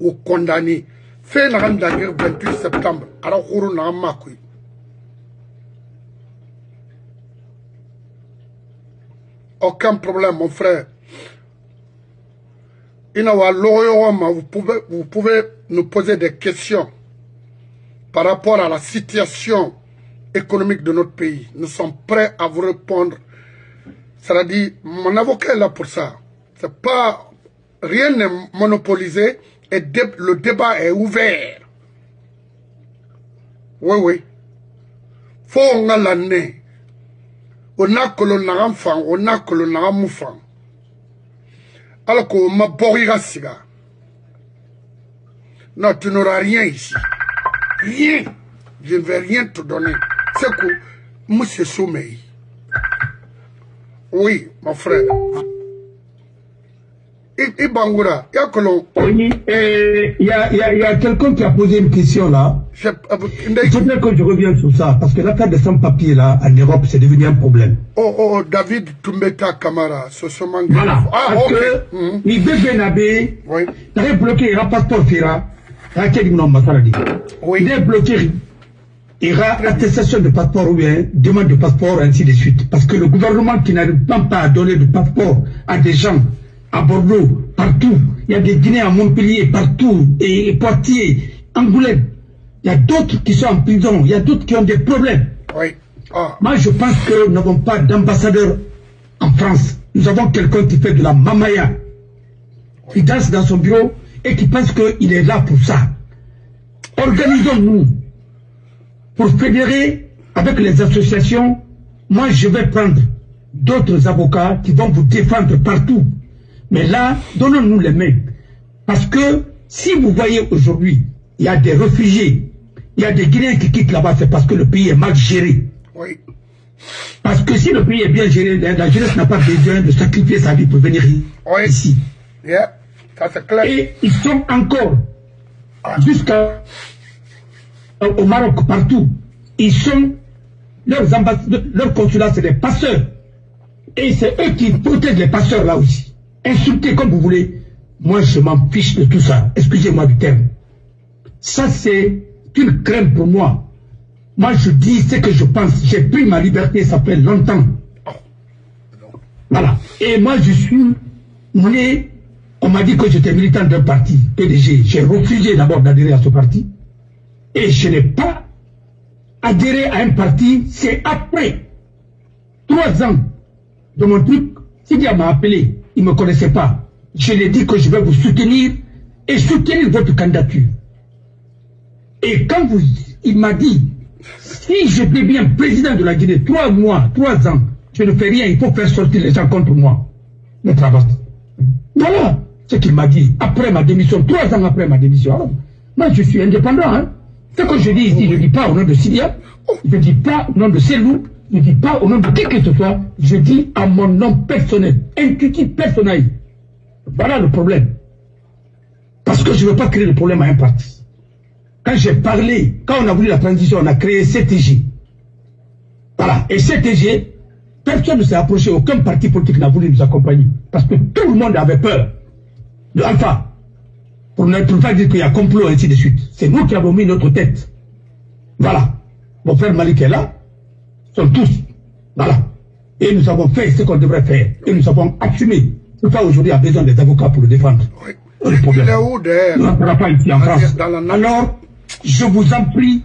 Ou condamné. Fait la guerre 28 septembre. Alors, vous Aucun problème, mon frère. Vous pouvez, vous pouvez nous poser des questions par rapport à la situation économique de notre pays. Nous sommes prêts à vous répondre. C'est-à-dire, mon avocat est là pour ça. C'est pas, rien n'est monopolisé et le débat est ouvert. Oui, oui. Faut on l'année. On a que l'on a enfant, on a que l'on a moufant. Alors qu'on m'a siga. Non, tu n'auras rien ici. Rien. Je ne vais rien te donner. C'est que, monsieur Soumey. Oui, mon frère. I Bangoura, il y a. Oui, il y quelqu'un qui a posé une question là. Je, voudrais que je revienne sur ça, parce que l'affaire des sans-papiers là, en Europe, c'est devenu un problème. Oh, oh, oh David Tumbeta Kamara, ce sont Voilà, ah, parce okay. que mm -hmm. Ibé Benabé, oui. bloqué, il a passeport Fira, oui. il a bloqué, il y aura attestation de passeport ou bien demande de passeport, ainsi de suite. Parce que le gouvernement qui n'arrive pas à donner de passeport à des gens à Bordeaux, partout. Il y a des Guinéens à Montpellier, partout, et, Poitiers, Angoulême. Il y a d'autres qui sont en prison, il y a d'autres qui ont des problèmes. Oui. Ah. Moi, je pense que nous n'avons pas d'ambassadeur en France. Nous avons quelqu'un qui fait de la mamaya, qui danse dans son bureau et qui pense qu'il est là pour ça. Organisons-nous pour fédérer avec les associations. Moi, je vais prendre d'autres avocats qui vont vous défendre partout. Mais là, donnons-nous les mains. Parce que si vous voyez aujourd'hui, il y a des réfugiés, il y a des Guinéens qui quittent là-bas, c'est parce que le pays est mal géré. Oui. Parce que si le pays est bien géré, la jeunesse n'a pas besoin de sacrifier sa vie pour venir ici. Yeah. Ça, clair. Et ils sont encore, jusqu'au Maroc, partout, ils sont, leurs ambassadeurs, leurs consulats, c'est des passeurs. Et c'est eux qui protègent les passeurs là aussi insulter comme vous voulez. Moi, je m'en fiche de tout ça. Excusez-moi du terme. Ça, c'est une crainte pour moi. Moi, je dis ce que je pense. J'ai pris ma liberté, ça fait longtemps. Voilà. Et moi, je suis né, on m'a dit que j'étais militant d'un parti, PDG. J'ai refusé d'abord d'adhérer à ce parti. Et je n'ai pas adhéré à un parti, c'est après trois ans de mon truc, Sidia m'a appelé il ne me connaissait pas. Je lui ai dit que je vais vous soutenir et soutenir votre candidature. Et quand vous, il m'a dit, si je deviens président de la Guinée, trois mois, trois ans, je ne fais rien, il faut faire sortir les gens contre moi. Le travail. Voilà ce qu'il m'a dit après ma démission, trois ans après ma démission. moi, je suis indépendant. Hein. Ce que je dis ici, je ne dis pas au nom de Syria, je ne dis pas au nom de Selou, ne dis pas au nom de qui que ce soit, je dis à mon nom personnel, intuitif personnel. Voilà le problème. Parce que je ne veux pas créer le problème à un parti. Quand j'ai parlé, quand on a voulu la transition, on a créé CTG. Voilà. Et CTG, personne ne s'est approché, aucun parti politique n'a voulu nous accompagner. Parce que tout le monde avait peur de Alpha. Pour ne pas dire qu'il y a complot, ainsi de suite. C'est nous qui avons mis notre tête. Voilà. Mon frère Malik est là, sont tous. Voilà. Et nous avons fait ce qu'on devrait faire. Et nous avons assumé. Pourquoi aujourd'hui a besoin des avocats pour le défendre oui. Le problème. Il ne sera pas ici en France. Alors, je vous en prie.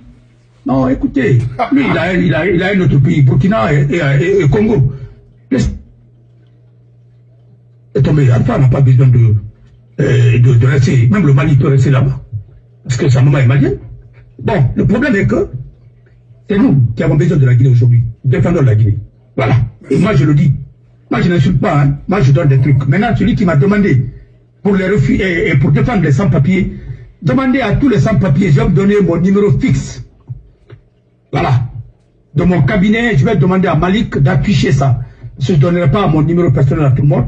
Non, écoutez, lui, il a, il a, il a un autre pays, Burkina et, et, et Congo. Laisse... Et Alpha n'a pas besoin de, euh, de, de, rester. Même le Mali peut rester là-bas. Parce que sa maman est malienne. Bon, le problème est que c'est nous qui avons besoin de la Guinée aujourd'hui. Défendons la Guinée. Voilà. Et moi, je le dis. Moi, je n'insulte pas. Hein. Moi, je donne des trucs. Maintenant, celui qui m'a demandé pour les refus et, pour défendre les sans-papiers, demandez à tous les sans-papiers, je vais me donner mon numéro fixe. Voilà. De mon cabinet, je vais demander à Malik d'afficher ça. je ne donnerai pas mon numéro personnel à tout le monde.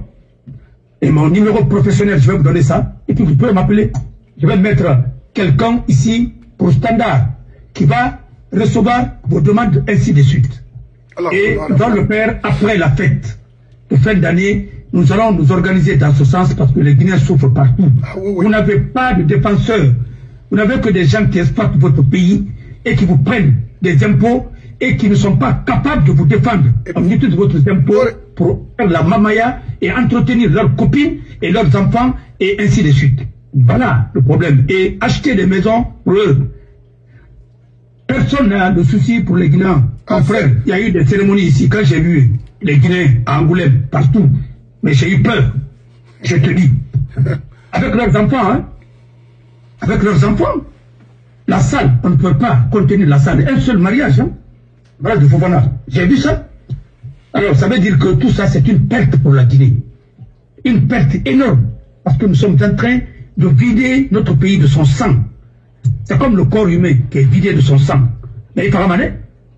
Et mon numéro professionnel, je vais vous donner ça. Et puis vous pouvez m'appeler. Je vais mettre quelqu'un ici pour standard qui va recevoir vos demandes ainsi de suite. et dans le père, après la fête de fin d'année, nous allons nous organiser dans ce sens parce que les Guinéens souffrent partout. Ah vous n'avez pas de défenseurs. Vous n'avez que des gens qui exploitent votre pays et qui vous prennent des impôts et qui ne sont pas capables de vous défendre en de votre impôt pour faire la mamaya et entretenir leurs copines et leurs enfants et ainsi de suite. Voilà le problème. Et acheter des maisons pour eux Personne n'a de souci pour les Guinéens. Mon frère, il y a eu des cérémonies ici. Quand j'ai vu les Guinéens à Angoulême, partout, mais j'ai eu peur. Je te dis. Avec leurs enfants, hein. Avec leurs enfants. La salle, on ne peut pas contenir la salle. Un seul mariage, hein. Voilà Fofana. J'ai vu ça. Alors, ça veut dire que tout ça, c'est une perte pour la Guinée. Une perte énorme. Parce que nous sommes en train de vider notre pays de son sang. C'est comme le corps humain qui est vidé de son sang. Mais il mané.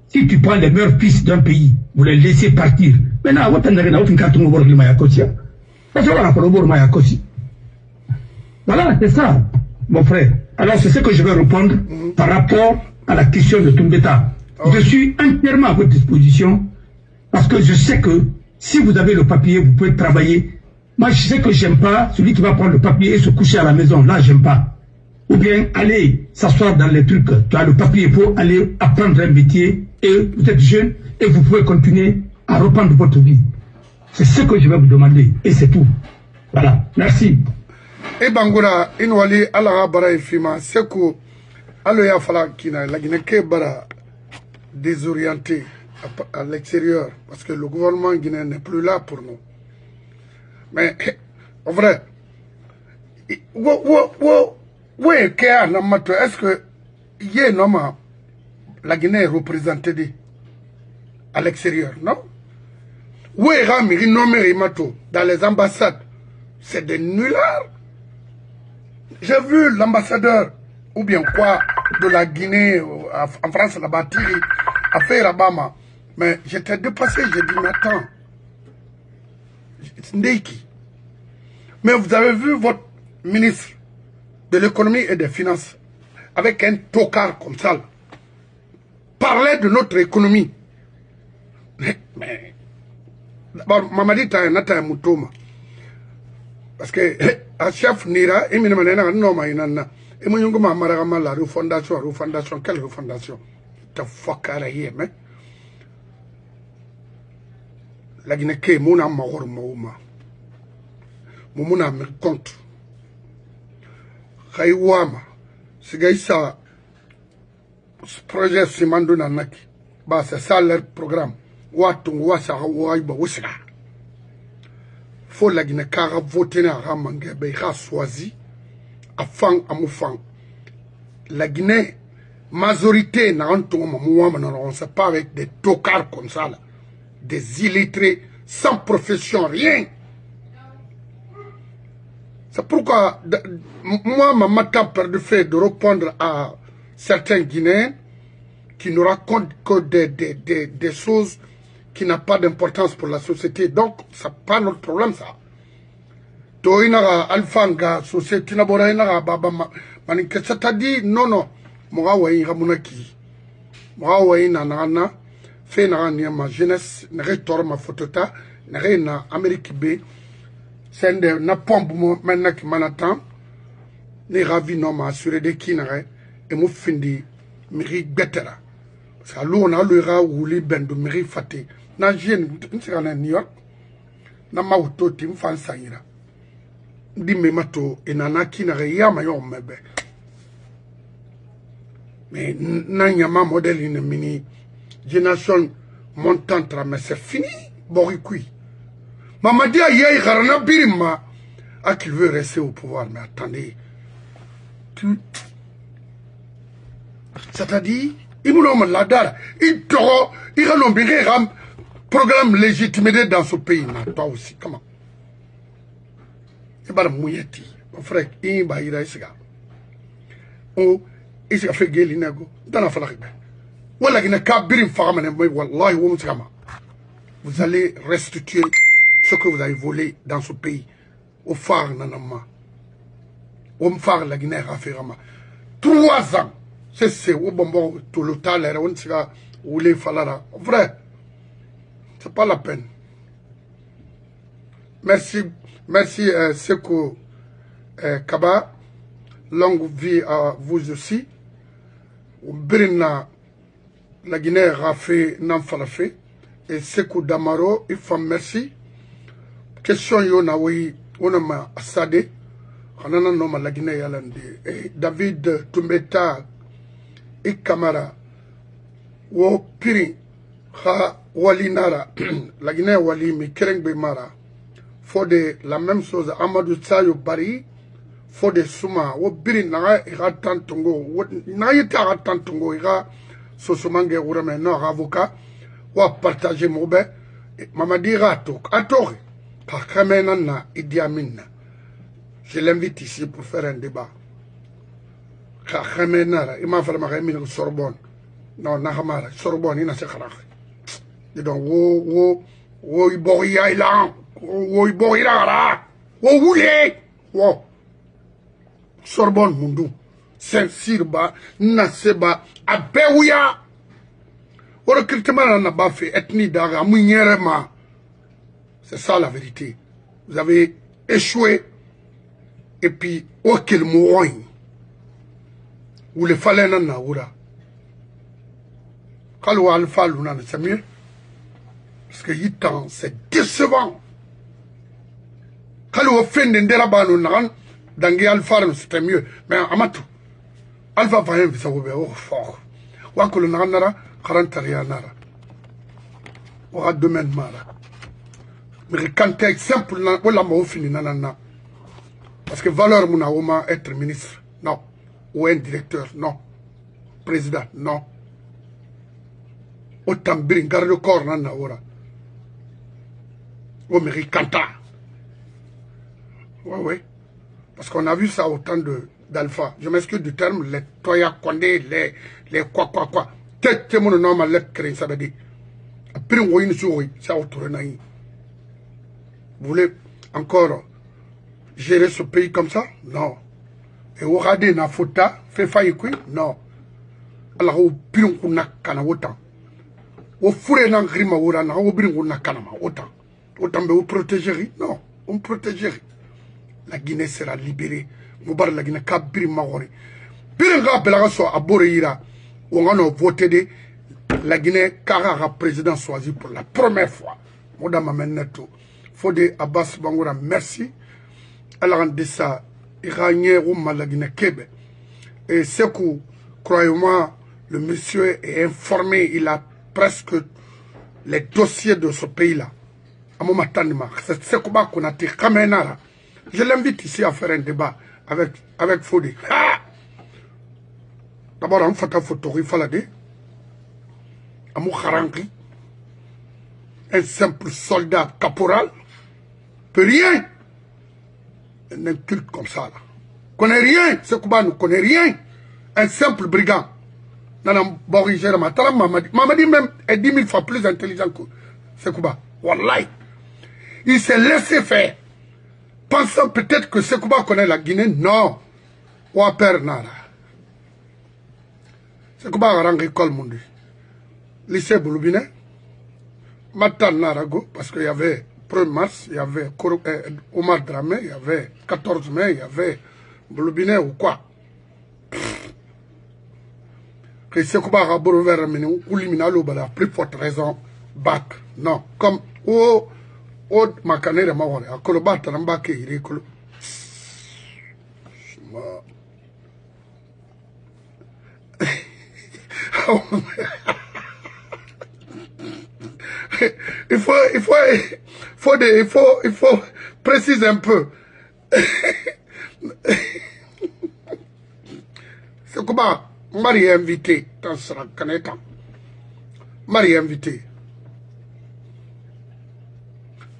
si tu prends les meilleurs fils d'un pays, vous les laissez partir. Maintenant, une Voilà, c'est ça, mon frère. Alors, c'est ce que je vais répondre par rapport à la question de Tumbeta. Je suis entièrement à votre disposition parce que je sais que si vous avez le papier, vous pouvez travailler. Moi, je sais que j'aime pas celui qui va prendre le papier et se coucher à la maison. Là, j'aime pas. Ou bien aller s'asseoir dans les trucs. Tu as le papier pour aller apprendre un métier et vous êtes jeune et vous pouvez continuer à reprendre votre vie. C'est ce que je vais vous demander et c'est tout. Voilà. Merci. e bangura in wali ala bara ye fima seko alo y'a fala kina laginɛ ke bara désorienté à, l'extérieur parce que le gouvernement guinéen n'est plus là pour nous mais en vrai wo wo wo wo ye kɛ a na mato est ce que la Guinée est représentée à l'extérieur non? Wo ye ka miri nommé i mato dans les ambassades. C'est des nullards? J'ai vu l'ambassadeur, ou bien quoi, de la Guinée euh, en France, là-bas, Thierry, a fait Rabama. Mais j'étais dépassé, j'ai dit, mais attends, Ndeki. Mais vous avez vu votre ministre de l'économie et des finances, avec un tocard comme ça, parler de notre économie. Mais, mais d'abord, Mamadi Taye, Nataye Moutouma. parce que a chef nira e mina manena no ma inanna e mo nyungo ma mara ma la refondation refondation quelle refondation? Ta fakara yeme la gine ke muna ma gor ma uma mo muna me compte khay wama sigay sa projet simandu na naki ba c'est ça leur programme watu wasa wa ba wusra fo laginɛ k'a ka vote ne a ka mangɛ bɛɛ i k'a choisi a fan a mu fan laginɛ majorité na an tongo ma mu wama na on sait pas avec des tocards comme ça des illettrés sans profession rien c'est pourquoi moi ma matin perdu fait de répondre à certains Guinéens qui ne racontent que des, des, des, des choses qui n'ont pas d'importance pour la société. Donc, ce n'est pas notre problème, ça. C'est-à-dire non non sende na pompe mo men nayeke ma na temps ni ga vi no ma assuré de kini na ge e mu findi miri gbete la parce que alu na alu e ga wuli bendu miri fa te na jeune n sika na new york. Na ma wuto ti n fa n sangira ndi me ma to e na na kini na ge ya ma yo me be mais na nyama modèle ni mini. Génération montante la mais c'est fini. Borikui Mamadi a garana birima ah qu'il veut rester au pouvoir mais attendez. Tu c'est-à-dire il me la dara il toro il a un programme légitimé dans ce pays là toi aussi comment? I bara muyeti mon frère i ba ira isiga o isiga fe geli nego dana fala khibe wala gina kabirin fagama ne moy wallahi wo musigama vous allez restituer que vous avez volé dans ce pays au phare nanama au phare la Guinée trois ans c'est c'est au bonbon tout le temps on siga wule falara vrai c'est pas la peine Merci, merci euh, euh, Kaba. Longue vie à vous aussi. Birina, la Guinée fait Namfalafé. Et Seko Damaro, il faut merci. question yo na wei ona ma asade kanana no ma lagina yala nde eh, david tumbeta i kamara wo piri ha wali nara. Lagina wali mi kerengbe mara. Fo de la même chose amadou sayo bari fo de suma wo biri naga i ka tan tungo naga yete a ka tan tungo i ka sosomange wurame no a ka avocat wa partage mo bɛ eh, mamadi i k'a to a toge na Idi Amin na je l'invite ici pour faire un débat. Ka kamena ra ima fala maka min Sorbonne. Non nahamara Sorbonne ina se kharakh donc wo wo wo iboya ilan wo iboira gara wo wule wo sorbonne mundu saint-cyr ba nase ba a bɛɛ wuya o recrutement na na b'a fɛ ethnie daga amu ɲɛrɛ ma c'est ça la vérité. Vous avez échoué et puis o kelimɔgɔ in wule falen na na wura k'ale wa alifa luna c'est mieux. Parce que yi tan c'est décevant. K'ale wa fɛn de ndera ba no nagan dangi no c'était mieux. Mais amatu alfa fa yen fisa wo be o fort. Wa kolo nagan nara karan tariya nara. Mara mais quand exemple na wala ma o fini nana na parce que valeur mun na o ma être ministre non. Ou un directeur non. Président non. O tambiri garde corps na na ora o mairie kanta. Ouais ouais. Parce qu'on a vu ça au temps de d'Alpha. Je m'excuse du terme, les Toya Kondé, les, les quoi quoi quoi. Tête mon nom à l'être créé, ça veut dire. Après, on voit une souris, ça autour de Vous voulez encore gérer ce pays comme ça? Non. Et au radé na fota, fait faille quoi? Non. Alors, au piron qu'on a kana autant. Au fourré na grima ora na au birin qu'on a autant. Autant, mais protéger Non, on protéger. La Guinée sera libérée. Moubar la Guinée ka biri magori. Biri nga belaga so abore ira. On a voté la Guinée kara président choisi pour la première fois. Moda mameneto. Fode Abbas Bangoura, merci. Alors ça. Iranien ou la Guinée Kebe. Et que, croyez-moi, le monsieur est informé. Il a presque les dossiers de ce pays-là. C'est été Kamenara. Je l'invite ici à faire un débat avec, avec Fodé. D'abord, on fait une photo, il Kharanki, un simple soldat caporal, peut rien. Un inculte comme ça, là. Connaît rien, ce Kouba ne connaît rien. Un simple brigand. Mamadi. Même est dix mille fois plus intelligent que ce Kouba. Wallahi. Il s'est laissé faire pensant peut-être que Sekouba connaît la Guinée. Non. Waper Nara. Sekouba a rendu école mundi. Lycée Bouloubine. Matan Narago, parce qu'il y avait 1er mars, il y avait euh, Omar Dramé, il y avait 14 mai, il y avait Bouloubine ou quoi? Que Sekouba a vers Mini, ou la plus forte raison, bac. Non. Comme, oh, o makanere mawore akolo batana mbake iri kolo il faut il faut il faut de, il faut il faut préciser un peu. C'est comment Marie est invité dans ce caneta Marie est invité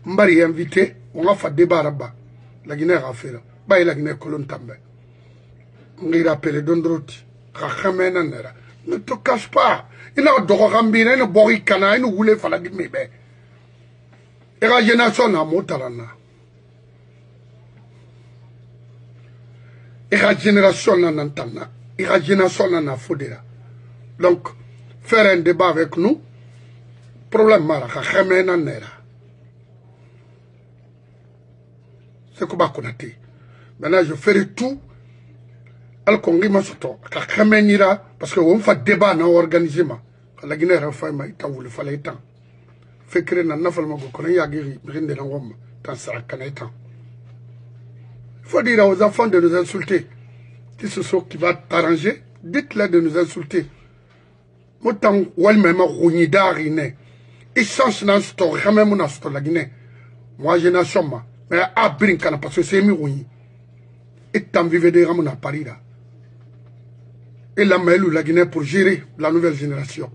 mbari invité on va faire débat là-bas. La Guinée a fait là. Bah la Guinée colonne tambe ngi rappelé dondroti khamena nera ne te cache pas il a dogo gambina ne bori kana ne wule fala di mebe e ga génération na motarana e ga génération na nantana e ga génération na na fodera donc faire un débat avec nous problème mara khamena nera c'est que Konate. Maintenant, je ferai tout. Al kongi masoto. Ka kamenira. Parce que on fait débat na organisé ma. La Guinée a fait ma ita wule fallait temps. Fait créer na nafal ma ko ya giri rinde na ngom. Tant ça kana. Il faut dire aux enfants de nous insulter. Qui ce sont qui va t'arranger, dites-leur de nous insulter. Motan wal mema rounidari ne. Ils changent dans ce temps, même dans la Guinée. Moi, je n'ai pas mais a birin kana parce que c'est mi woni etam vive de ramona Paris là et la mailou la Guinée pour gérer la nouvelle génération.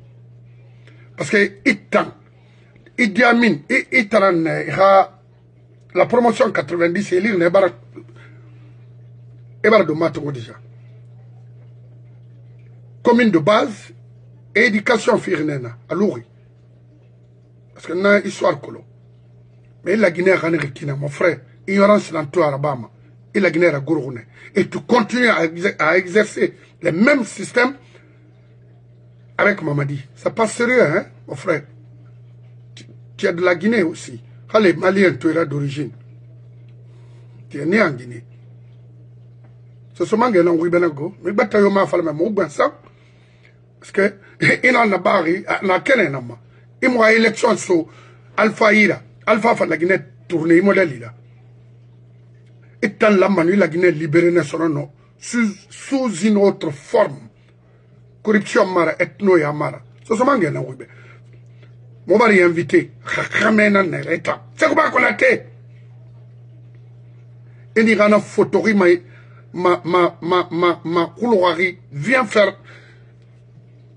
Parce que itaran ha la promotion 90 et lire ne bara e bara do matongo déjà. Commune de base éducation firnena à Louri. Parce que na histoire colo mais la Guinée a mon frère ignorance dans tout arabama et la Guinée et tu continues à, exercer les mêmes systèmes avec Mamadi. Ça passe sérieux, hein, mon frère. Tu, es de la Guinée aussi. Allez, Malien, tu es d'origine. Tu es né en Guinée. C'est seulement que nous avons mais bata yo ma fala me mo gban ça parce que ina na bari na kene na ma imo élection so alpha ira alpha fa la Guinée tourner modèle là et tant la manu la Guinée libérée ne non sous, une autre forme. Corruption mara ethno ya mara so so mange na wibe mo bari invité. Khamena na eta c'est quoi qu'on a té eni gana photori ma ma ma ma ma ma couloirie viens faire.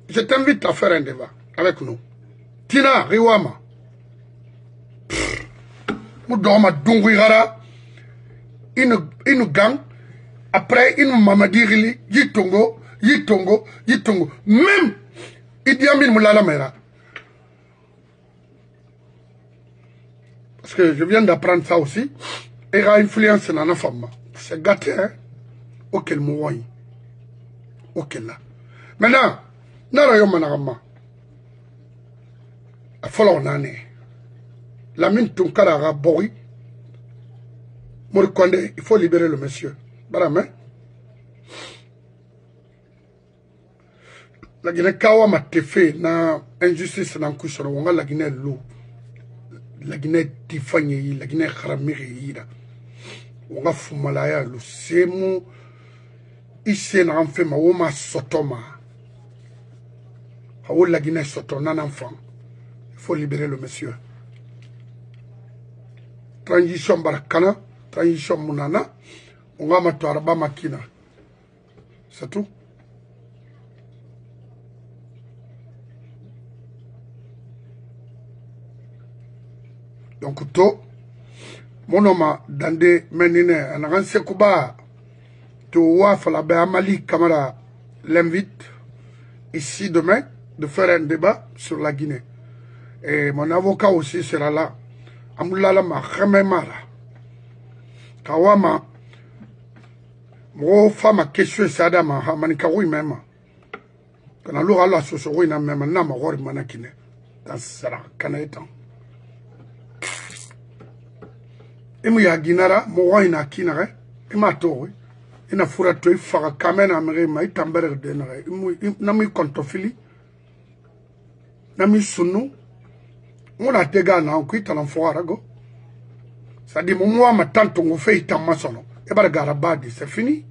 Je t'invite à faire un débat avec nous. Tina riwama. Mu doma dungu gara inu inu gang après inu mamadirili yitongo yitongo yitongo même Idi Amin Mera. Parce que je viens d'apprendre ça aussi. Et a influence dans la femme. C'est gâté hein. Auquel moi auquel là. Maintenant nara yo managama a fɔlɔ nane la min tun kara ka bɔgi Mori Konde il faut libérer le monsieur barame lagine kawa ma tefe na injustice na kusoro wonga lagine lu lagine tifanye yi lagine kharamiri yi da. Wonga fumalaya lu semu ise na anfe ma woma sotoma. Hawo lagine soto nana enfant il faut libérer le monsieur. Transition barakana transition munana wonga ma to araba makina. C'est tout donc to monoma dande menine anagan sekuba to wafala amali camara l'invite ici demain de faire un débat sur la Guinée. Et mon avocat aussi sera là. Amulala ma khamemara kawama mɔgɔw fa ma question sa da ma ha mani kago ima ma kana lo ala so so ina mema na ma gori mana kine. Ta sara kana itan imu ya ginara mɔgɔ ina kina ga ima to ina fura to faga kamena mere ma itambere de na imu na mi kontofili na mi sunu. Ngona tega na ku italan fo arago sadi mo mo ma tanto ngo fe itamma sono e bar garabadi c'est fini.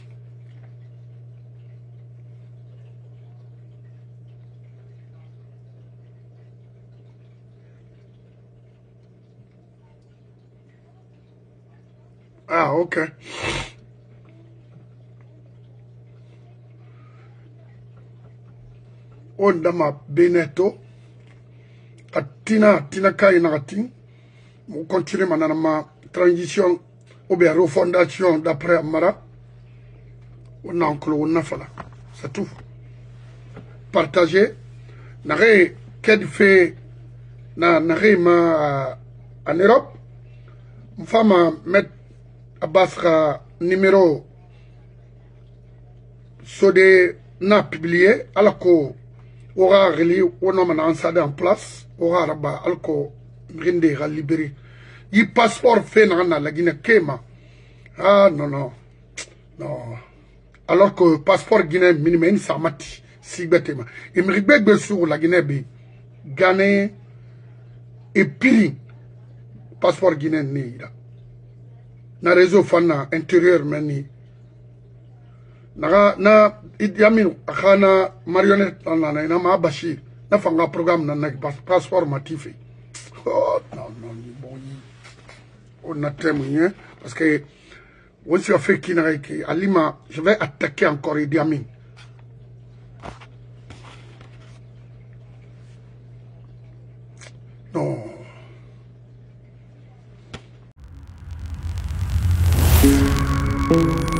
Ah, ok. On dama beneto. Atina, tina kaina katin. On continue manana transition ou bien refondation d'après Amara, on a encore on fala. C'est tout. Partager. N'arrête qu'elle fait na ma en Europe. Femme met à basra numéro sode na publié alako aura reli on a en place aura raba alko rinde libéré. I passeport fe na na lagina kema ah non non. Non. Alors que passeport guinée minimum sa mati sigbetema e mi gbegbe sur la guinée bi gane e piri passeport guinée ni na réseau fanna intérieur meni. Naga na idi amin akhana marionnette na na ma bashir na fanga programme na na passeport matife oh non non bon on a témoigné parce que on s'est fait qui n'a alima je vais attaquer encore Idi Amin. Non you.